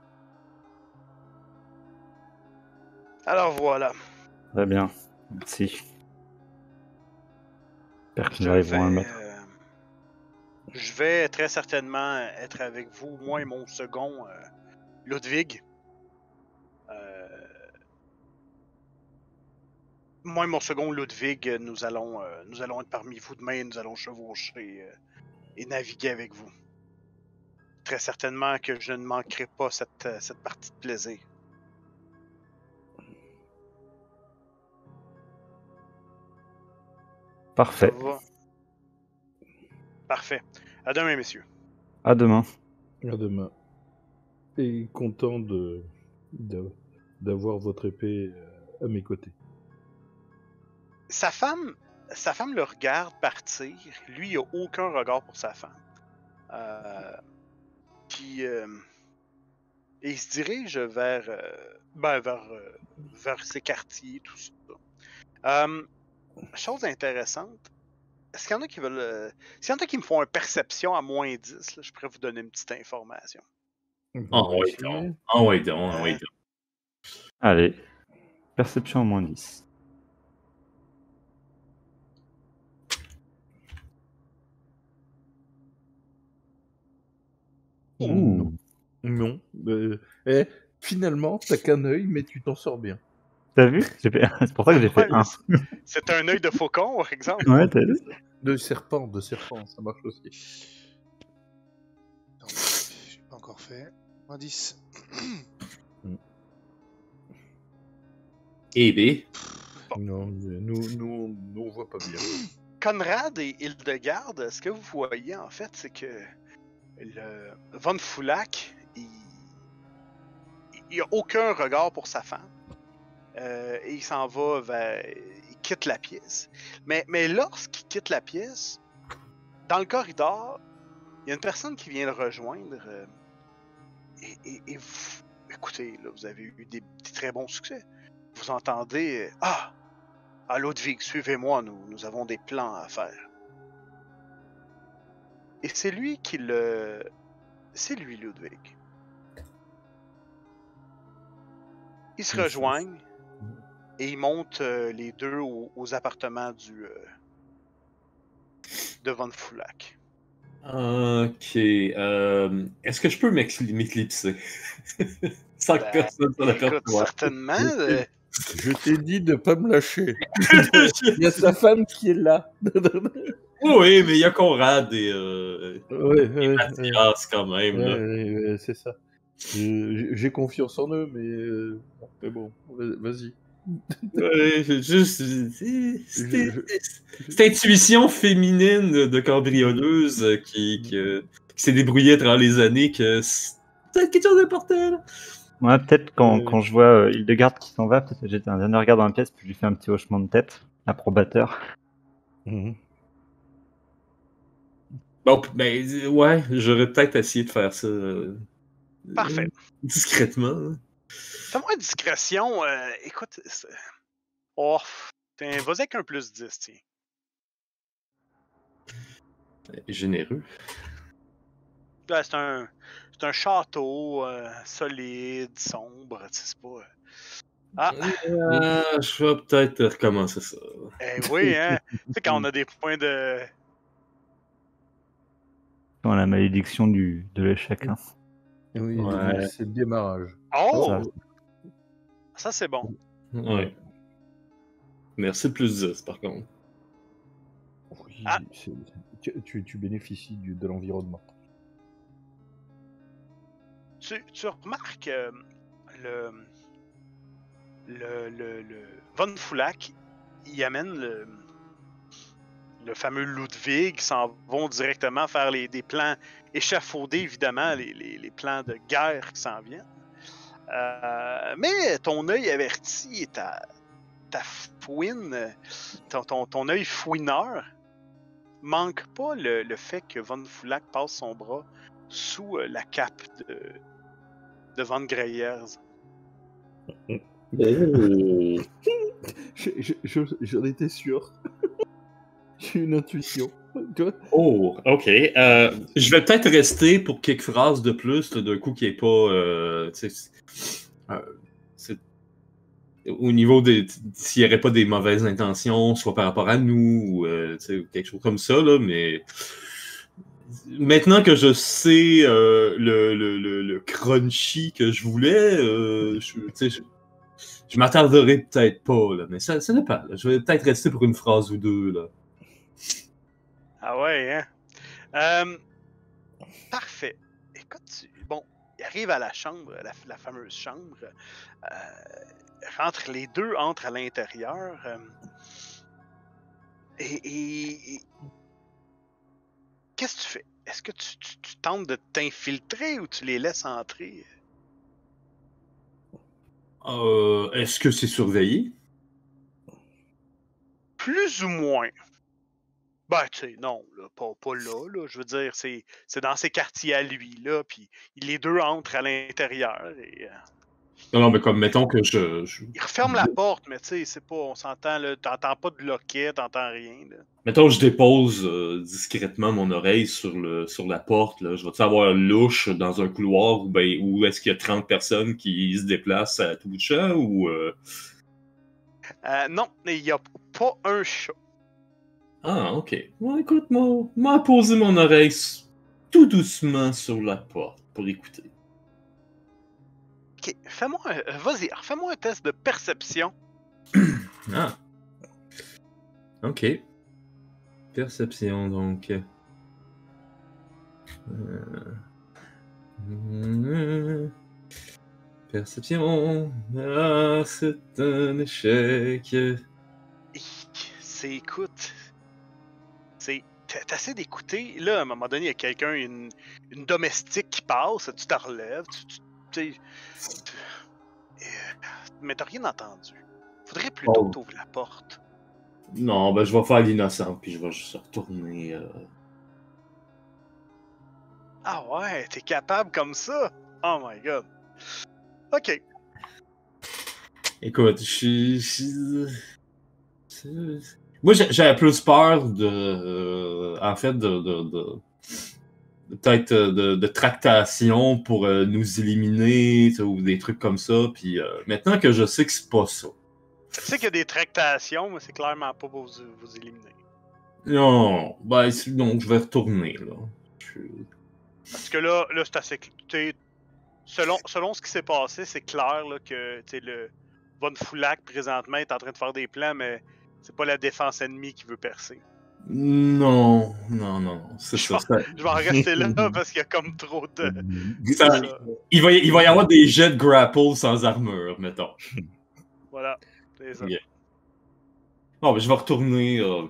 Speaker 1: Alors voilà.
Speaker 5: Très bien. Merci. J'espère que
Speaker 1: Je vais, euh, je vais très certainement être avec vous, moi et mon second, euh, Ludwig. Euh, moi et mon second Ludwig, nous allons, euh, nous allons être parmi vous demain et nous allons chevaucher et naviguer avec vous. Très certainement que je ne manquerai pas cette, cette partie de plaisir.
Speaker 5: Parfait.
Speaker 1: va? Parfait. À demain, messieurs.
Speaker 5: À demain.
Speaker 3: À demain. Et content de, de- d'avoir votre épée euh, à mes côtés.
Speaker 1: sa femme, sa femme le regarde partir. Lui, il a aucun regard pour sa femme. Euh, puis, euh, et il se dirige vers, euh, ben, vers, euh, vers ses quartiers, tout ça. Chose intéressante. Est-ce qu'il y en a qui veulent. euh, S'il y en a qui me font une perception à moins 10, là, je pourrais vous donner une petite information.
Speaker 2: Ah donc. Ah ouais, donc. Ah ouais, donc.
Speaker 5: Allez. Perception à moins 10.
Speaker 3: Non. Non. Euh, eh, finalement, t'as qu'un œil, mais tu t'en sors bien.
Speaker 5: T'as vu? C'est pour ça que j'ai fait
Speaker 1: Ouais,
Speaker 5: 1.
Speaker 1: mais C'est un œil de faucon, par exemple.
Speaker 5: Ouais, t'as vu?
Speaker 3: De serpent, de serpent, ça marche aussi.
Speaker 4: Non, j'ai pas encore fait. Moins 10.
Speaker 2: Eh B.
Speaker 3: Non, nous, nous, on- nous, on voit pas bien.
Speaker 1: Conrad et Hildegarde, ce que vous voyez en fait, c'est que le Von Foulac, il, il a aucun regard pour sa femme. Euh, et il s'en va vers. Il quitte la pièce. Mais, mais lorsqu'il quitte la pièce, dans le corridor, il y a une personne qui vient le rejoindre. euh, et, et- et vous, écoutez, là, vous avez eu des, des très bons succès. Vous entendez euh, Ah Ah, Ludwig, suivez-moi, nous, nous avons des plans à faire. Et c'est lui qui le. C'est lui, Ludwig. Ils se rejoignent et ils montent euh, les deux aux, aux appartements du. euh, de Von Foulac.
Speaker 2: Ok. euh, Est-ce que je peux m'écli- m'éclipser? Sans que
Speaker 1: Ben,
Speaker 2: personne s'en aperçoive.
Speaker 1: certainement.
Speaker 3: Je t'ai dit de pas me lâcher. Il y a sa femme qui est là.
Speaker 2: oui, mais il y a Conrad et, euh,
Speaker 3: ouais,
Speaker 2: et. Mathias quand même.
Speaker 3: C'est ça. J'ai confiance en eux, mais, euh, mais bon, va- vas-y.
Speaker 2: Ouais, juste. cette intuition féminine de cambrioleuse qui, qui, euh, qui s'est débrouillée à travers les années que c'est quelque chose d'important.
Speaker 5: Ouais, peut-être quand,
Speaker 3: Euh.
Speaker 5: quand je vois euh, Hildegarde qui s'en va, peut-être que j'ai un dernier regard dans la pièce, puis je lui fais un petit hochement de tête, approbateur.
Speaker 3: Mhm.
Speaker 2: Bon, ben, ouais, j'aurais peut-être essayé de faire ça. euh,
Speaker 1: Parfait.
Speaker 2: euh, discrètement.
Speaker 1: Fais-moi une discrétion. euh, écoute. c'est- Oh, vas-y avec un plus 10, tiens.
Speaker 2: Généreux.
Speaker 1: Ouais, c'est un, c'est un château euh, solide, sombre, tu sais, c'est pas. euh, Ah,
Speaker 2: Ah, je vais peut-être recommencer ça.
Speaker 1: eh oui, hein. tu sais, quand on a des points de.
Speaker 5: Dans la malédiction du, de l'échec. hein.
Speaker 3: Oui,
Speaker 2: Ouais.
Speaker 3: c'est le démarrage.
Speaker 1: Oh!
Speaker 5: Ça.
Speaker 1: Ça, c'est bon.
Speaker 2: Ouais. Merci plus 10 par contre.
Speaker 3: Oui,
Speaker 1: Ah.
Speaker 3: c'est- tu, tu- tu bénéficies du- de l'environnement.
Speaker 1: Tu, tu remarques euh, le, le, le, le Von Foulac, il amène le, le fameux Ludwig, s'en vont directement faire les, des plans échafaudés, évidemment, les, les, les plans de guerre qui s'en viennent. Euh, mais ton œil averti et ta, ta fouine, ton, ton, ton œil fouineur, manque pas le, le fait que Von Foulac passe son bras sous euh, la cape de, de Van Greyers.
Speaker 3: Je- J'en étais sûr. J'ai une intuition.
Speaker 2: Oh, ok. Euh, je vais peut-être rester pour quelques phrases de plus, d'un coup qui est pas. euh, euh, au niveau des. S'il n'y aurait pas des mauvaises intentions, soit par rapport à nous, ou quelque chose comme ça, là, mais. Maintenant que je sais le, le, le, crunchy que je voulais, je, je m'attarderai peut-être pas, là, mais ça, ça dépend. là. Je vais peut-être rester pour une phrase ou deux. Là.
Speaker 1: Ah ouais, hein? Euh, parfait. Écoute, tu- bon, il arrive à la chambre, la, la fameuse chambre. Euh, rentre, les deux entrent à l'intérieur. euh, et. et- et- Qu'est-ce que tu fais? Est-ce que tu, tu- tu tentes de t'infiltrer ou tu les laisses entrer?
Speaker 2: Est-ce que c'est surveillé?
Speaker 1: Plus ou moins. Ben, tu sais, non, là, pas, pas là, là. Je veux dire, c'est c'est dans ses quartiers à lui, là. Puis les deux entrent à l'intérieur et. euh,
Speaker 2: Non, non, mais comme mettons que je. je-
Speaker 1: Il referme la porte, mais tu sais, c'est pas, on s'entend, là, t'entends pas de loquet, t'entends rien, là.
Speaker 2: Mettons que je dépose euh, discrètement mon oreille sur, le, sur la porte. Là. Je vais-tu avoir louche dans un couloir ou ben, est-ce qu'il y a 30 personnes qui se déplacent à tout bout de champ ou. euh,
Speaker 1: Euh, non, il y a pas un chat.
Speaker 2: Ah, ok. Bon, écoute, moi, m'a posé mon oreille tout doucement sur la porte pour écouter.
Speaker 1: Ok, fais-moi un, euh, vas-y, fais-moi un test de perception.
Speaker 2: Ah. Ok. Perception, donc. Euh, Perception. Ah, c'est un échec.
Speaker 1: C'est écoute. C'est. t'a- T'essaies d'écouter. Là, à un moment donné, il y a quelqu'un, une, une domestique qui passe, tu te relèves, tu. tu- tu euh, mais t'as rien entendu. Faudrait plutôt
Speaker 2: Oh.
Speaker 1: que t'ouvres la porte.
Speaker 2: Non, ben je vais faire l'innocent, puis je vais juste retourner. euh.
Speaker 1: Ah ouais, t'es capable comme ça? Oh my god. Ok.
Speaker 2: Écoute, je suis. Moi, j'avais plus peur de. euh, en fait, de. de, de- Peut-être euh, de, de tractation pour euh, nous éliminer ou des trucs comme ça. Puis euh, maintenant que je sais que c'est pas ça.
Speaker 1: Tu sais qu'il y a des tractations, mais c'est clairement pas pour vous, vous éliminer.
Speaker 2: Non, ben donc je vais retourner là. Je-
Speaker 1: Parce que là, là c'est assez. Selon, selon ce qui s'est passé, c'est clair là, que le Von Foulac présentement est en train de faire des plans, mais c'est pas la défense ennemie qui veut percer.
Speaker 2: Non, non, non, c'est
Speaker 1: Je
Speaker 2: ça.
Speaker 1: Je vais en rester là parce qu'il y a comme trop de.
Speaker 2: ça- il, va y, il va y avoir des jets de grapple sans armure, mettons.
Speaker 1: Voilà. C'est ça.
Speaker 2: Bon, ben, je vais retourner euh,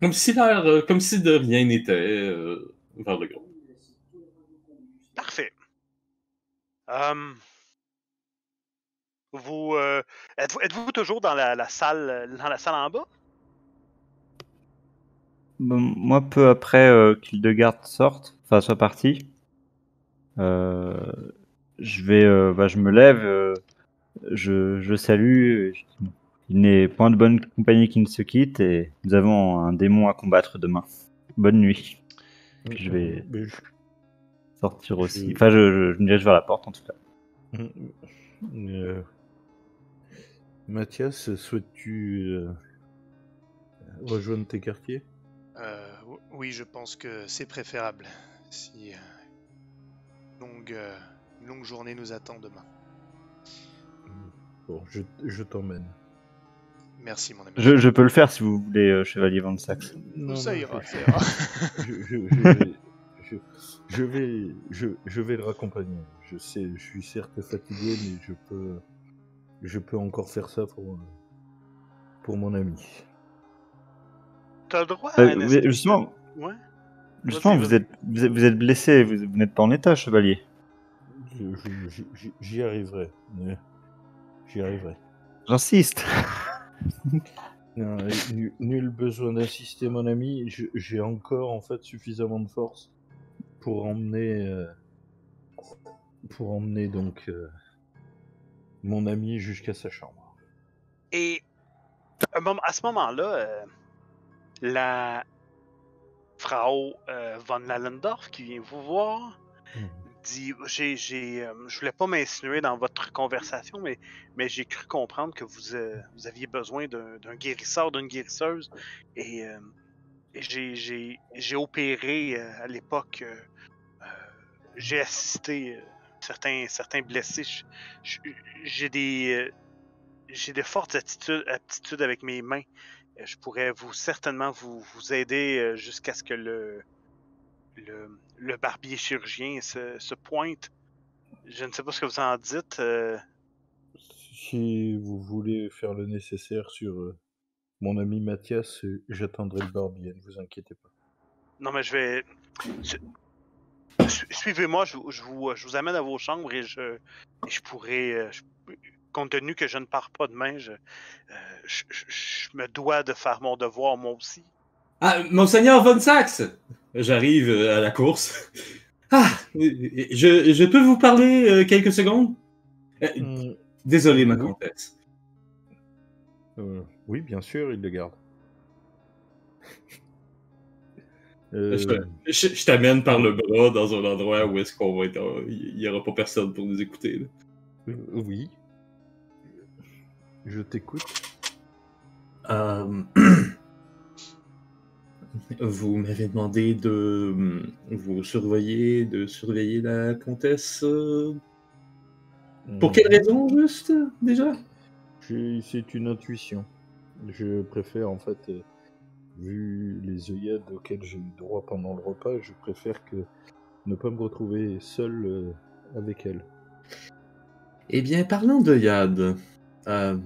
Speaker 2: comme si l'air, euh, comme si de rien n'était euh, vers le gros.
Speaker 1: Parfait. Hum, Vous euh, êtes-vous toujours dans la, la salle dans la salle en bas?
Speaker 5: Bon, moi, peu après euh, qu'Hildegarde sorte, enfin soit parti, euh, je vais, euh, bah, je me lève, euh, je, je salue. Il n'est point de bonne compagnie qui ne se quitte et nous avons un démon à combattre demain. Bonne nuit. Puis je vais- Sortir aussi.
Speaker 3: Je-
Speaker 5: Enfin, je, je, je me dirige vers la porte en tout cas.
Speaker 3: Euh, Mathias, souhaites-tu euh, rejoindre tes quartiers?
Speaker 4: Euh, ou- oui, je pense que c'est préférable. Si euh, longue, une longue journée nous attend demain.
Speaker 3: Bon, je, je t'emmène.
Speaker 4: Merci, mon ami.
Speaker 5: Je, je peux le faire si vous voulez, euh, Chevalier Van Sax.
Speaker 3: Non,
Speaker 4: ça ira,
Speaker 3: je-
Speaker 4: ça ira.
Speaker 3: je, je- je vais, je, je vais, je, je vais le raccompagner. Je sais, je suis certes fatigué, mais je peux, je peux encore faire ça pour, pour mon ami.
Speaker 1: T'as le droit à
Speaker 5: Euh, justement,
Speaker 1: Ouais.
Speaker 5: justement vous, êtes, vous, êtes, vous êtes blessé, vous, vous n'êtes pas en état, Chevalier.
Speaker 3: J'y- arriverai. J'y arriverai.
Speaker 5: J'insiste.
Speaker 3: Nul besoin d'insister, mon ami. J'ai encore en fait suffisamment de force pour emmener, euh, pour emmener donc euh, mon ami jusqu'à sa chambre.
Speaker 1: Et à moment- à ce moment-là, euh, la, Frau euh, von Lallendorf qui vient vous voir.
Speaker 3: Mhm.
Speaker 1: Dit, j'ai, j'ai, euh, je voulais pas m'insinuer dans votre conversation, mais, mais j'ai cru comprendre que vous, euh, vous aviez besoin d'un, d'un guérisseur, d'une guérisseuse, et, euh, j'ai, j'ai, j'ai opéré euh, à l'époque. euh, euh, j'ai assisté euh, certains, certains blessés. J'ai des, euh, j'ai de fortes attitudes, aptitudes avec mes mains. Euh, Je pourrais vous certainement vous, vous aider euh, jusqu'à ce que le, le, le barbier chirurgien se, se pointe. Je ne sais pas ce que vous en dites. euh,
Speaker 3: Si vous voulez faire le nécessaire sur euh, mon ami Mathias, j'attendrai le barbier, ne vous inquiétez pas.
Speaker 1: Non, mais je vais. Suivez-moi, je, vous- je vous, je vous amène à vos chambres et je, pourrai. euh, je- compte tenu que je ne pars pas demain, je, euh, je, je- je me dois de faire mon devoir moi aussi.
Speaker 2: Ah, Monseigneur Von Sax J'arrive euh, à la course. Ah, je, je peux vous parler quelques secondes?
Speaker 3: Hum,
Speaker 2: Désolé, ma comtesse.
Speaker 3: euh, oui, bien sûr, il le garde.
Speaker 2: Je,
Speaker 3: Euh,
Speaker 2: je- je t'amène par le bras dans un endroit où est-ce qu'on va être. euh, Il n'y aura pas personne pour nous écouter. là.
Speaker 3: euh, oui. Je t'écoute.
Speaker 2: Euh, Vous m'avez demandé de vous surveiller, de surveiller la comtesse. euh, Pour
Speaker 3: Hum,
Speaker 2: quelle raison, juste, déjà?
Speaker 3: C'est une intuition. Je préfère, en fait, euh, vu les œillades auxquelles j'ai eu droit pendant le repas, je préfère que ne pas me retrouver seul euh, avec elle.
Speaker 2: Eh bien, parlant euh,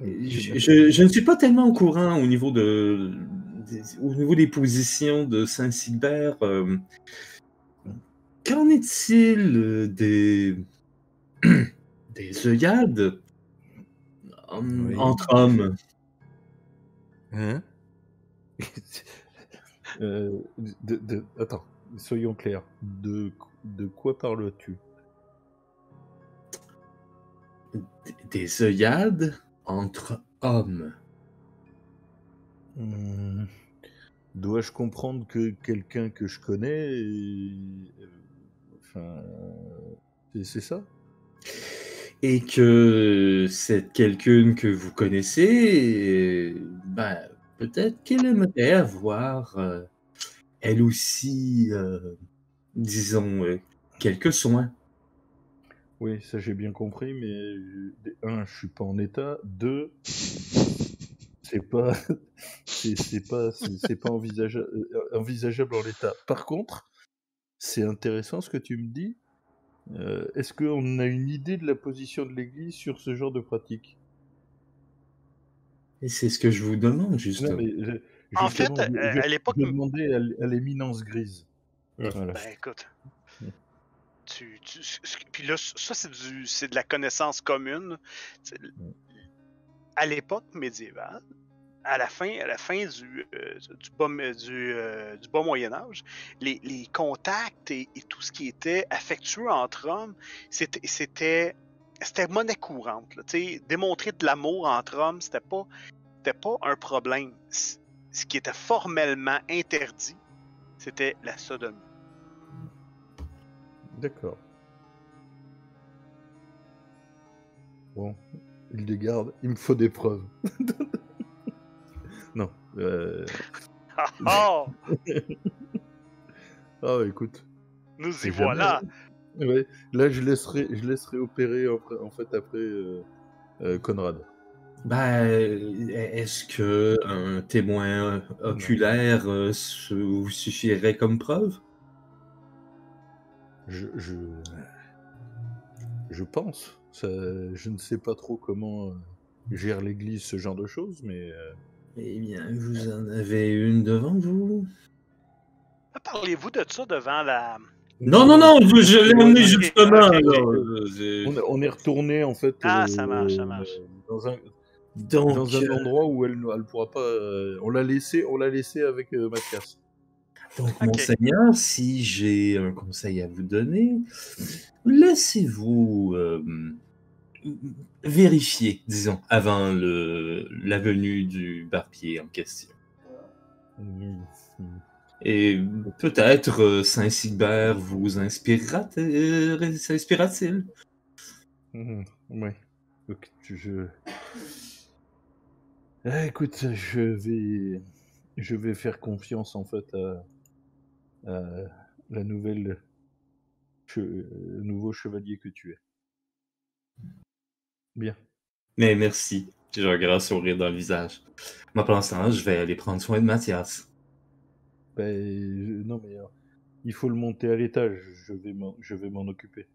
Speaker 2: je, je- je ne suis pas tellement au courant au niveau, de, des, au niveau des positions de Saint-Silbert. euh, Qu'en est-il euh, des, des œillades en-
Speaker 3: Oui.
Speaker 2: entre hommes?
Speaker 3: Hein Euh, de, de- Attends, soyons clairs. De, de quoi parles-tu?
Speaker 2: Des œillades entre hommes.
Speaker 3: Hum, Dois-je comprendre que quelqu'un que je connais. est- euh, Enfin. c'est- ça?
Speaker 2: Et que cette quelqu'une que vous connaissez, ben, peut-être qu'elle aimerait avoir, euh, elle aussi, euh, disons, euh, quelques soins.
Speaker 3: Oui, ça j'ai bien compris, mais un, je suis pas en état. Deux, c'est pas, c'est pas, c'est pas envisageable, envisageable en l'état. Par contre, c'est intéressant ce que tu me dis. Est-ce qu'on a une idée de la position de l'Église sur ce genre de pratique?
Speaker 2: Et c'est ce que je vous demande,
Speaker 3: Non,
Speaker 2: justement.
Speaker 3: mais,
Speaker 1: En fait,
Speaker 3: je-
Speaker 1: à l'époque-
Speaker 3: je demandais à l'éminence grise. Voilà.
Speaker 1: Ben écoute.
Speaker 3: Mm.
Speaker 1: Tu, tu- puis là, ça, c'est du c'est de la connaissance commune. Sais, À l'époque médiévale, à la fin, à la fin du, euh, du, bas, du, euh, du bas Moyen Âge, les, les contacts et, et tout ce qui était affectueux entre hommes, c'était c'était monnaie courante. là. Tu sais, démontrer de l'amour entre hommes, c'était pas c'était pas un problème. Ce qui était formellement interdit, c'était la sodomie.
Speaker 3: D'accord. Bon, il les garde, il me faut des preuves. non. euh!
Speaker 1: Ah,
Speaker 3: écoute.
Speaker 1: nous y
Speaker 3: jamais-
Speaker 1: voilà!
Speaker 3: Ouais, là, je laisserai, je laisserai opérer après- en fait après euh, euh, Conrad.
Speaker 2: Ben, est-ce que un témoin oculaire euh, vous suffirait comme preuve?
Speaker 3: Je, je, je pense. Ça, je ne sais pas trop comment euh, gère l'Église ce genre de choses, mais euh,
Speaker 2: Eh bien, vous en avez une devant vous?
Speaker 1: Parlez-vous de ça devant la.
Speaker 2: Non, non, non, je, je l'ai emmené
Speaker 1: Ok,
Speaker 2: justement.
Speaker 1: ok, ok.
Speaker 2: là. Euh, c'est-
Speaker 3: on, est- on est retourné en fait
Speaker 1: Ah, ça marche, ça marche.
Speaker 3: dans un,
Speaker 2: Donc,
Speaker 3: dans un
Speaker 2: euh,
Speaker 3: endroit où elle ne pourra pas. euh, on l'a laissé, on l'a laissé avec euh, Mathias.
Speaker 2: donc
Speaker 1: Ok.
Speaker 2: monseigneur, si j'ai un conseil à vous donner, laissez-vous euh, vérifier, disons, avant le, la venue du barbier en question.
Speaker 3: Mm, mm.
Speaker 2: Et peut-être euh, Saint-Sylbert vous inspirera- euh,
Speaker 3: Mhm, Ouais. Donc, je. Ah, écoute, je vais, je vais faire confiance en fait à, à la nouvelle, che- le nouveau chevalier que tu es. Bien.
Speaker 2: Mais merci. J'ai un grand sourire dans le visage. Moi, pendant ce temps-là, je vais aller prendre soin de Mathias.
Speaker 3: Ben, je- non mais euh, il faut le monter à l'étage. Je vais m'en, je vais m'en occuper.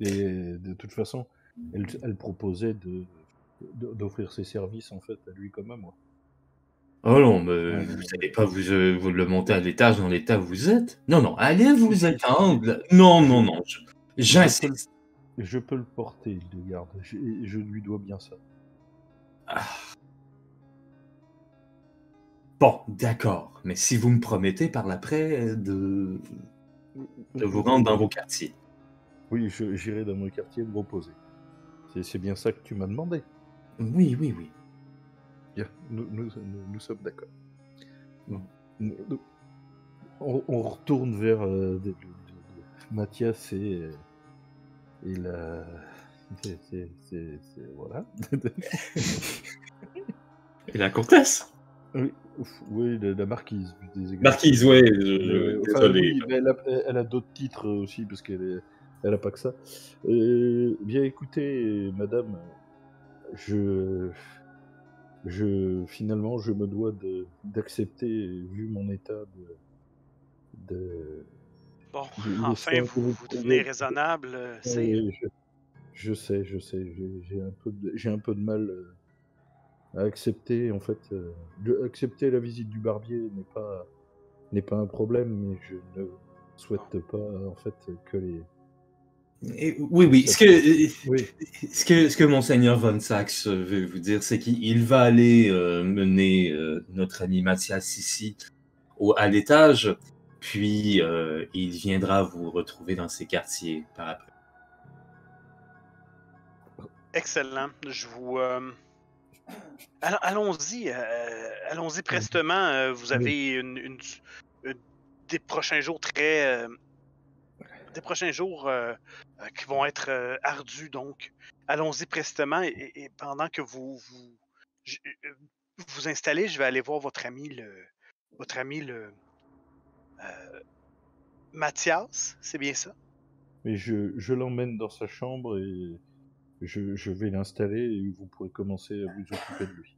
Speaker 3: Et de toute façon, elle, elle proposait de d'offrir ses services en fait à lui comme à moi.
Speaker 2: Oh non, mais vous n'allez pas vous, euh, vous le monter à l'étage dans l'état où vous êtes. Non, non, allez vous étendre. Non, non, non. je- J'insiste.
Speaker 3: Je peux le porter, il le garde. Je, je lui dois bien ça.
Speaker 2: Ah. Bon, d'accord. Mais si vous me promettez par l'après de, de vous rendre dans vos quartiers.
Speaker 3: Oui, j'irai dans mon quartier me reposer. C'est- bien ça que tu m'as demandé.
Speaker 2: Oui, oui, oui.
Speaker 3: Bien, nous, nous, nous- nous sommes d'accord.
Speaker 2: Bon.
Speaker 3: On, on retourne vers euh, de- de- de- de Mathias et, euh, et la. c'est- Voilà.
Speaker 2: Et la comtesse
Speaker 3: oui, ouf, oui, la, la marquise. disais-
Speaker 2: Marquise, ouais, je-
Speaker 3: Euh,
Speaker 2: je-
Speaker 3: enfin,
Speaker 2: désolé.
Speaker 3: oui, mais elle a, elle a d'autres titres aussi, parce qu'elle est- elle a pas que ça. Euh, bien écoutez, madame, je, je, finalement, je me dois de- d'accepter, vu mon état de. de
Speaker 1: Bon,
Speaker 3: je
Speaker 1: enfin, vous,
Speaker 3: vous
Speaker 1: devenez raisonnable, euh,
Speaker 3: je, je sais, je sais, j'ai- un, peu de- j'ai un peu de mal euh, à accepter, en fait. euh, accepter la visite du barbier n'est pas, n'est pas un problème, mais je ne souhaite pas, en fait, que les.
Speaker 2: Et- oui, oui. Ce que,
Speaker 3: Oui,
Speaker 2: ce que, ce que Monseigneur Von Sachs veut vous dire, c'est qu'il il va aller euh, mener euh, notre ami Mathias ici au, à l'étage, puis euh, il viendra vous retrouver dans ses quartiers par après.
Speaker 1: Excellent. Je vous. Allons- Allons-y. euh, Allons-y prestement. euh, Vous avez une, une- une- des prochains jours très. euh, des prochains jours qui vont être ardus, donc. Allons-y prestement et, et pendant que vous vous, je- vous installez, je vais aller voir votre ami le. Votre ami le. euh, Mathias, c'est bien ça?
Speaker 3: mais je, je l'emmène dans sa chambre et je, je vais l'installer et vous pourrez commencer à vous occuper de lui.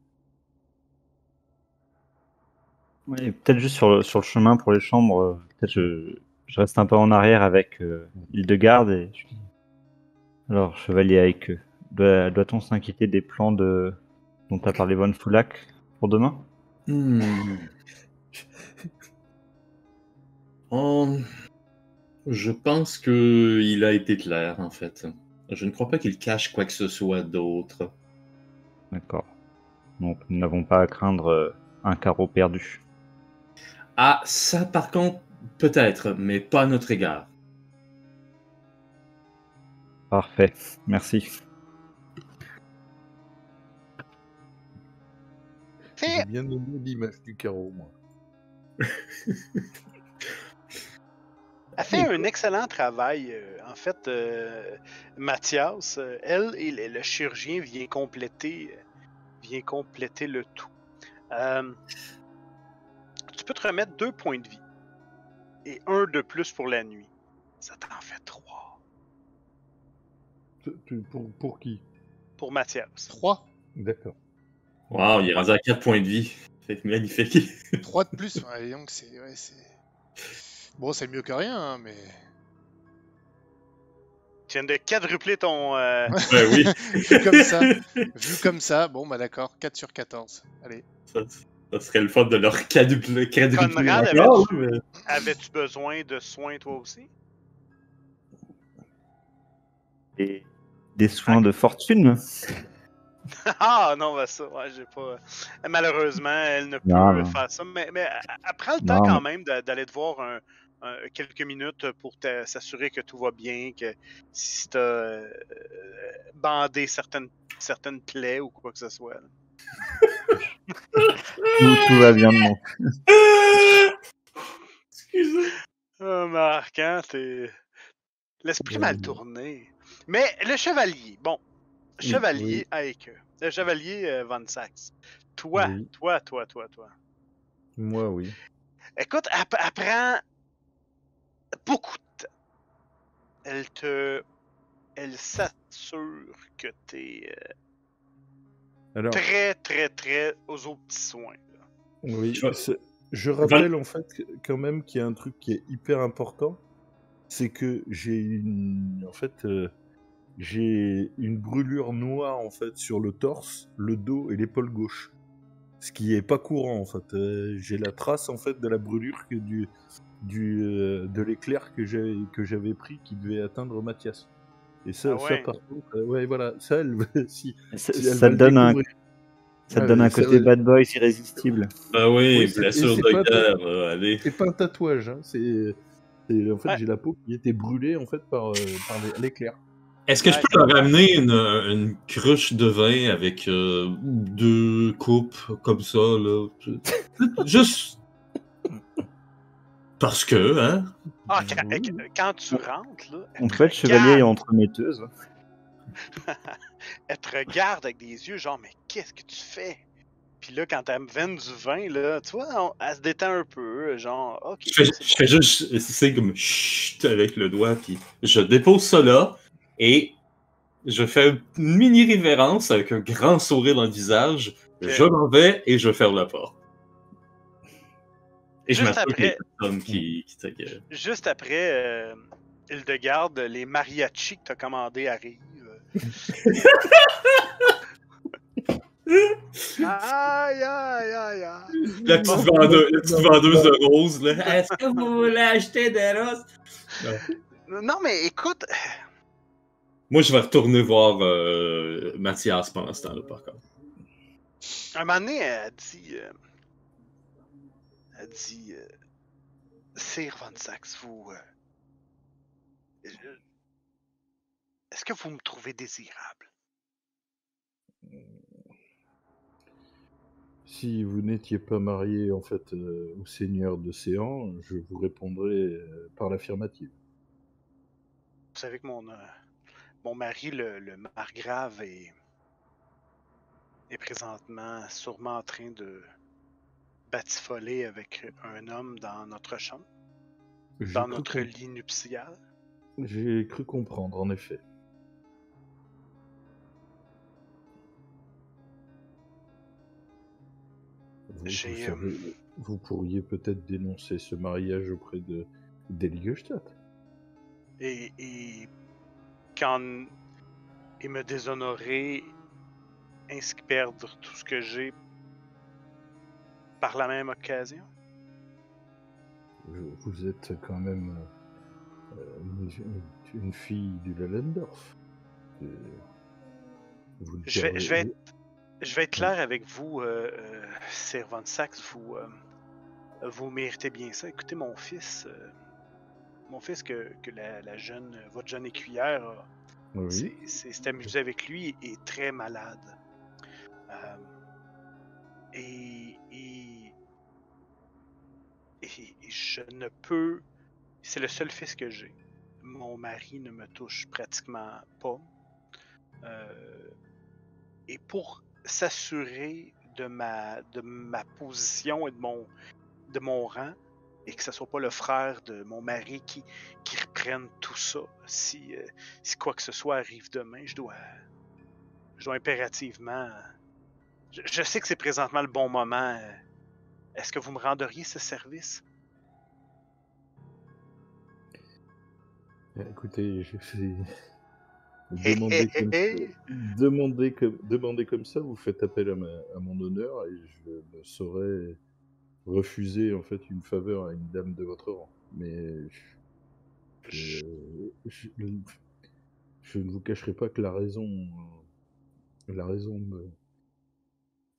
Speaker 5: Ouais, peut-être juste sur le, sur le chemin pour les chambres, euh, peut-être je, je reste un peu en arrière avec euh, Hildegarde et je dis Alors, chevalier avec eux, doit, doit-on s'inquiéter des plans de dont a parlé Von Foulac pour demain?
Speaker 2: Hmm. Je pense que il a été clair, en fait. Je ne crois pas qu'il cache quoi que ce soit d'autre.
Speaker 5: D'accord. Donc, nous n'avons pas à craindre euh, un carreau perdu.
Speaker 2: Ah, ça par contre, peut-être, mais pas à notre égard.
Speaker 5: Parfait, merci.
Speaker 3: J'ai bien aimé l'image du carreau, moi.
Speaker 1: Elle fait un excellent travail. euh, en fait, euh, Mathias, euh, elle et le, le chirurgien vient compléter, vient compléter le tout. Euh, tu peux te remettre deux points de vie et un de plus pour la nuit. Ça t'en fait trois
Speaker 3: Pour, pour qui?
Speaker 1: Pour Mathias.
Speaker 4: 3
Speaker 3: D'accord.
Speaker 2: Wow, il est rendu à 4 points de vie. C'est magnifique.
Speaker 4: 3 de plus, ouais, donc c'est. ouais, c'est- bon, c'est mieux que rien, hein, mais.
Speaker 1: Tu viens de quadrupler ton. euh,
Speaker 2: Ouais, oui.
Speaker 4: Vu comme ça, vu comme ça, bon, bah d'accord, 4 sur 14. Allez.
Speaker 2: Ça, ça serait le fun de leur quadrupler. quadrupler
Speaker 1: Conrad
Speaker 2: mais-
Speaker 1: Avais-tu besoin de soins toi aussi?
Speaker 5: Et des soins de fortune?
Speaker 1: Ah non, bah ça, ouais, j'ai pas. euh, Malheureusement, elle ne peut
Speaker 5: Non,
Speaker 1: euh,
Speaker 5: non.
Speaker 1: faire ça. Mais, mais elle- prend le temps
Speaker 5: Non,
Speaker 1: quand même d'a- d'aller te voir un- quelques minutes pour s'assurer que tout va bien, que si t'as euh, bandé certaines, certaines plaies ou quoi que ce soit.
Speaker 5: Tout, tout va bien de mon.
Speaker 2: Excusez.
Speaker 1: Oh, Marc, hein, t'es. L'esprit mal tourné. Mais le chevalier, bon.
Speaker 3: Oui,
Speaker 1: Chevalier avec Le chevalier euh, Von Sax. Toi,
Speaker 3: Oui.
Speaker 1: toi, toi, toi, toi.
Speaker 3: Moi, oui.
Speaker 1: Écoute, elle, elle prend beaucoup de temps. Elle te. Elle s'assure que t'es euh,
Speaker 3: Alors,
Speaker 1: très, très, très aux autres petits soins. là.
Speaker 3: oui,
Speaker 2: Je
Speaker 3: rappelle en fait quand même qu'il y a un truc qui est hyper important, c'est que j'ai une, en fait, euh, j'ai une brûlure noire en fait sur le torse, le dos et l'épaule gauche, ce qui est pas courant en fait. Euh, j'ai la trace en fait de la brûlure que du, du, euh, de l'éclair que j'avais que j'avais pris qui devait atteindre Mathias. Et ça,
Speaker 1: Ah
Speaker 3: ça
Speaker 1: ouais.
Speaker 3: par contre, euh, ouais voilà, ça, elle, si,
Speaker 5: Ça,
Speaker 3: si elle
Speaker 5: ça
Speaker 3: va
Speaker 5: te
Speaker 3: le
Speaker 5: donne un, ça te
Speaker 3: Ouais,
Speaker 5: donne un
Speaker 3: ça,
Speaker 5: côté bad boys irrésistible.
Speaker 2: Bah oui,
Speaker 3: Oui, et c'est
Speaker 2: de
Speaker 3: pas
Speaker 2: guerre, euh, allez.
Speaker 3: c'est pas un tatouage, hein, c'est c'est- en fait
Speaker 1: Ouais.
Speaker 3: j'ai la peau qui était brûlée en fait par, euh, par l'é- l'éclair.
Speaker 2: Est-ce que
Speaker 1: Ouais.
Speaker 2: je peux leur ramener une, une cruche de vin avec euh, deux coupes comme ça, là? Juste. Parce que, hein?
Speaker 1: Ah, quand, tu rentres, là, te
Speaker 5: fait, chevalier est
Speaker 1: regarde-
Speaker 5: entremetteuse.
Speaker 1: elle te regarde avec des yeux genre, mais qu'est-ce que tu fais? Puis là, quand elle me vend du vin, là, tu vois, on- elle se détend un peu, genre, ok.
Speaker 2: Je fais, je fais juste, c'est comme chut avec le doigt, puis je dépose ça là, et je fais une mini révérence avec un grand sourire dans le visage. Je m'en vais et je ferme la porte. Et je
Speaker 1: Juste
Speaker 2: les
Speaker 1: après-
Speaker 2: qui, qui que-
Speaker 1: Juste après, euh, Hildegarde, les mariachis que t'as commandés arrivent. aïe, aïe, aïe, aïe.
Speaker 2: La petite, vendeuse, la petite vendeuse de roses, là. Est-ce que vous voulez acheter des roses?
Speaker 1: Non, mais écoute,
Speaker 2: Moi, je vais retourner voir euh, Mathias pendant ce temps-là, par contre.
Speaker 1: un moment donné, elle dit. euh, dit. Euh, Sir Von Sax, vous. euh, Est-ce que vous me trouvez désirable?
Speaker 3: Si vous n'étiez pas marié en fait euh, au seigneur de Séan, je vous répondrais euh, par l'affirmative.
Speaker 1: Vous savez que mon, euh, mon mari, le, le margrave, est, est présentement sûrement en train de batifoler avec un homme dans notre chambre, dans notre lit nuptial.
Speaker 3: J'ai cru comprendre en effet. Vous, vous pourriez peut-être dénoncer ce mariage auprès de.
Speaker 1: Et, et quand il me déshonorer ainsi que perdre tout ce que j'ai par la même occasion.
Speaker 3: Vous êtes quand même euh, une, une fille du Lallendorf. Vous
Speaker 1: Je vais,
Speaker 3: perdrez-
Speaker 1: je vais être, je vais être clair avec vous, euh, euh, Sir Von Sax, vous, euh, vous méritez bien ça. Écoutez, mon fils, mon fils que, que la, la jeune, votre jeune écuyère
Speaker 3: Oui.
Speaker 1: s'est- amusé avec lui est très malade. Et, et, et- je ne peux. C'est le seul fils que j'ai. Mon mari ne me touche pratiquement pas. Euh, et pour s'assurer de ma, de ma position et de mon, de mon rang, et que ce soit pas le frère de mon mari qui, qui reprenne tout ça, si, euh, si quoi que ce soit arrive demain, je dois, je dois impérativement. Je, je sais que c'est présentement le bon moment. euh, Est-ce que vous me renderiez ce service?
Speaker 3: Eh, Écoutez, je.
Speaker 1: Hé,
Speaker 3: Demander comme, demander comme, demander comme ça, vous faites appel à, ma- à mon honneur et je ne saurais refuser en fait une faveur à une dame de votre rang. Mais je, je, ne vous cacherai pas que la raison, euh, la raison me...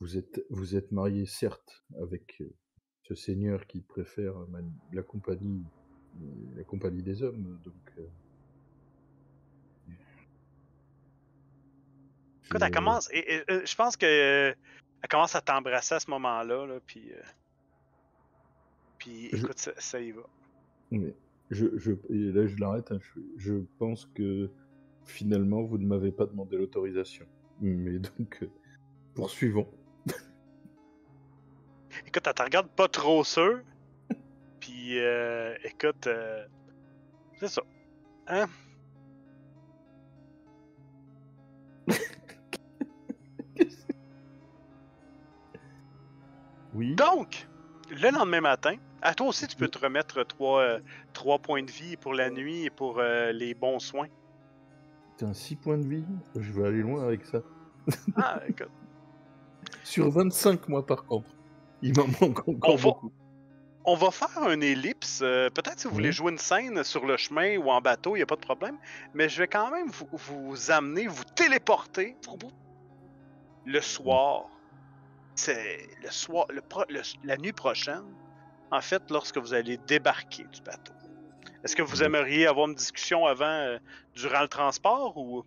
Speaker 3: Vous êtes, vous êtes marié certes avec euh, ce seigneur qui préfère ma- la compagnie, la compagnie des hommes, donc. euh,
Speaker 1: Écoute, elle commence. Et, et, euh, je pense que euh, elle commence à t'embrasser à ce moment-là, là, puis. euh, Puis
Speaker 3: Je-
Speaker 1: écoute, ça, ça y va.
Speaker 3: Mais je, je, et là, je l'arrête. hein, je, je pense que finalement, vous ne m'avez pas demandé l'autorisation. Mais donc, euh, poursuivons.
Speaker 1: Écoute, elle te regarde pas trop sûr. Puis, euh, écoute, euh, c'est ça. Hein?
Speaker 3: Oui.
Speaker 1: Donc, le lendemain matin, à toi aussi, tu peux te remettre 3, points de vie pour la nuit et pour euh, les bons soins.
Speaker 3: Putain, 6 points de vie? Je vais aller loin avec ça.
Speaker 1: Ah, écoute.
Speaker 3: Sur 25, moi, par contre. Il m'en manque encore
Speaker 1: On va-
Speaker 3: beaucoup.
Speaker 1: On va faire un ellipse. euh, Peut-être si vous voulez jouer une scène sur le chemin ou en bateau, il n'y a pas de problème. Mais je vais quand même vous, vous amener, vous téléporter le soir. C'est le soir, le pro- le- la nuit prochaine. En fait, lorsque vous allez débarquer du bateau. Est-ce que vous aimeriez avoir une discussion avant, euh, durant le transport ou?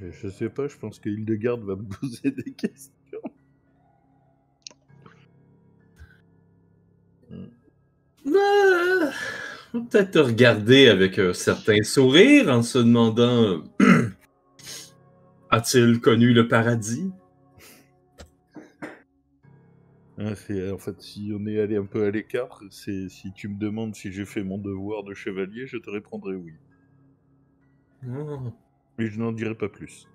Speaker 3: Je, je sais pas, je pense que Hildegarde va me poser des questions.
Speaker 2: Euh, on va peut-être te regarder avec un certain sourire en se demandant euh, A-t-il connu le paradis?
Speaker 3: Hein, c'est- en fait, si on est allé un peu à l'écart, c'est si tu me demandes si j'ai fait mon devoir de chevalier, je te répondrai oui.
Speaker 2: Oh,
Speaker 3: Mais je n'en dirai pas plus.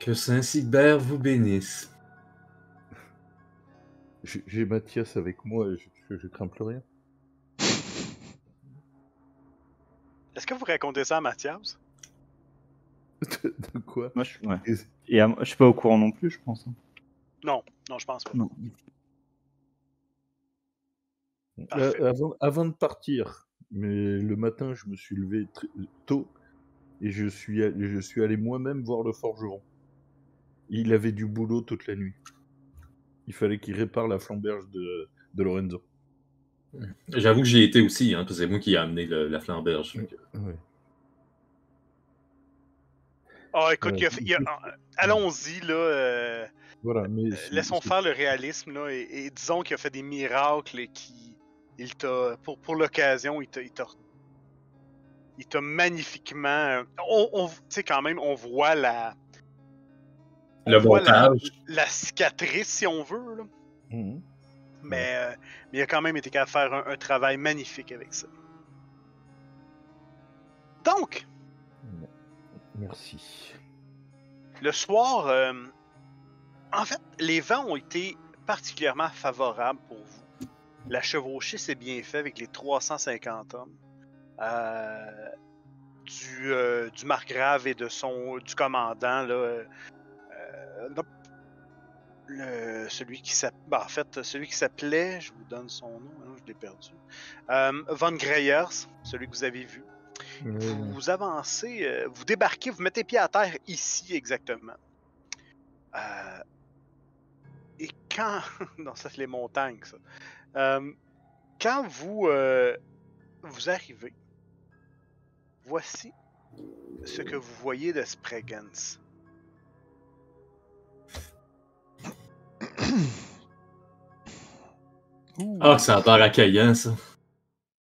Speaker 2: Que Saint-Sigbert vous bénisse.
Speaker 3: J'ai Mathias avec moi et je, je, crains plus rien.
Speaker 1: est-ce que vous racontez ça à Mathias?
Speaker 3: De, de quoi?
Speaker 5: Moi, je, ouais.
Speaker 3: Et-
Speaker 5: Et à- je suis pas au courant non plus, je pense. hein.
Speaker 1: Non, non, je pense pas.
Speaker 5: Non.
Speaker 3: Euh, avant, avant de partir, mais le matin, je me suis levé très- tôt et je suis, allé- je suis allé moi-même voir le forgeron. Il avait du boulot toute la nuit. Il fallait qu'il répare la flamberge de, de Lorenzo.
Speaker 2: J'avoue que j'y ai été aussi, hein, parce que c'est moi qui ai amené le- la flamberge. que-
Speaker 3: Ouais.
Speaker 1: Ah, écoute,
Speaker 3: Ouais.
Speaker 1: il y a- il y a- allons-y, là. euh,
Speaker 3: Voilà, mais
Speaker 1: Euh,
Speaker 3: c'est-
Speaker 1: laissons
Speaker 3: c'est-
Speaker 1: faire le réalisme là, et, et disons qu'il a fait des miracles et qu'il il t'a pour, pour l'occasion il t'a il t'a il t'a magnifiquement on, on- tu sais quand même on voit la on
Speaker 2: Le
Speaker 1: voit la,
Speaker 2: montage.
Speaker 1: la cicatrice si on veut là.
Speaker 3: Mhm.
Speaker 1: mais euh, mais il a quand même été capable de faire un, un travail magnifique avec ça donc
Speaker 3: Merci.
Speaker 1: Le soir, euh, en fait, les vents ont été particulièrement favorables pour vous. La chevauchée s'est bien fait avec les 350 hommes euh, du, euh, du margrave et de son du commandant là, non, le- celui qui s'appelait, en fait, celui qui s'appelait, je vous donne son nom, hein, je l'ai perdu, euh, Von Greyers, celui que vous avez vu
Speaker 3: Euh,
Speaker 1: vous avancez, euh, vous débarquez, vous mettez pied à terre ici exactement. Euh, et quand. non, ça c'est les montagnes, ça. Euh, quand vous, euh, vous arrivez, voici ce que vous voyez de Spreggans.
Speaker 2: Ah, que ça a l'air accueillant, ça.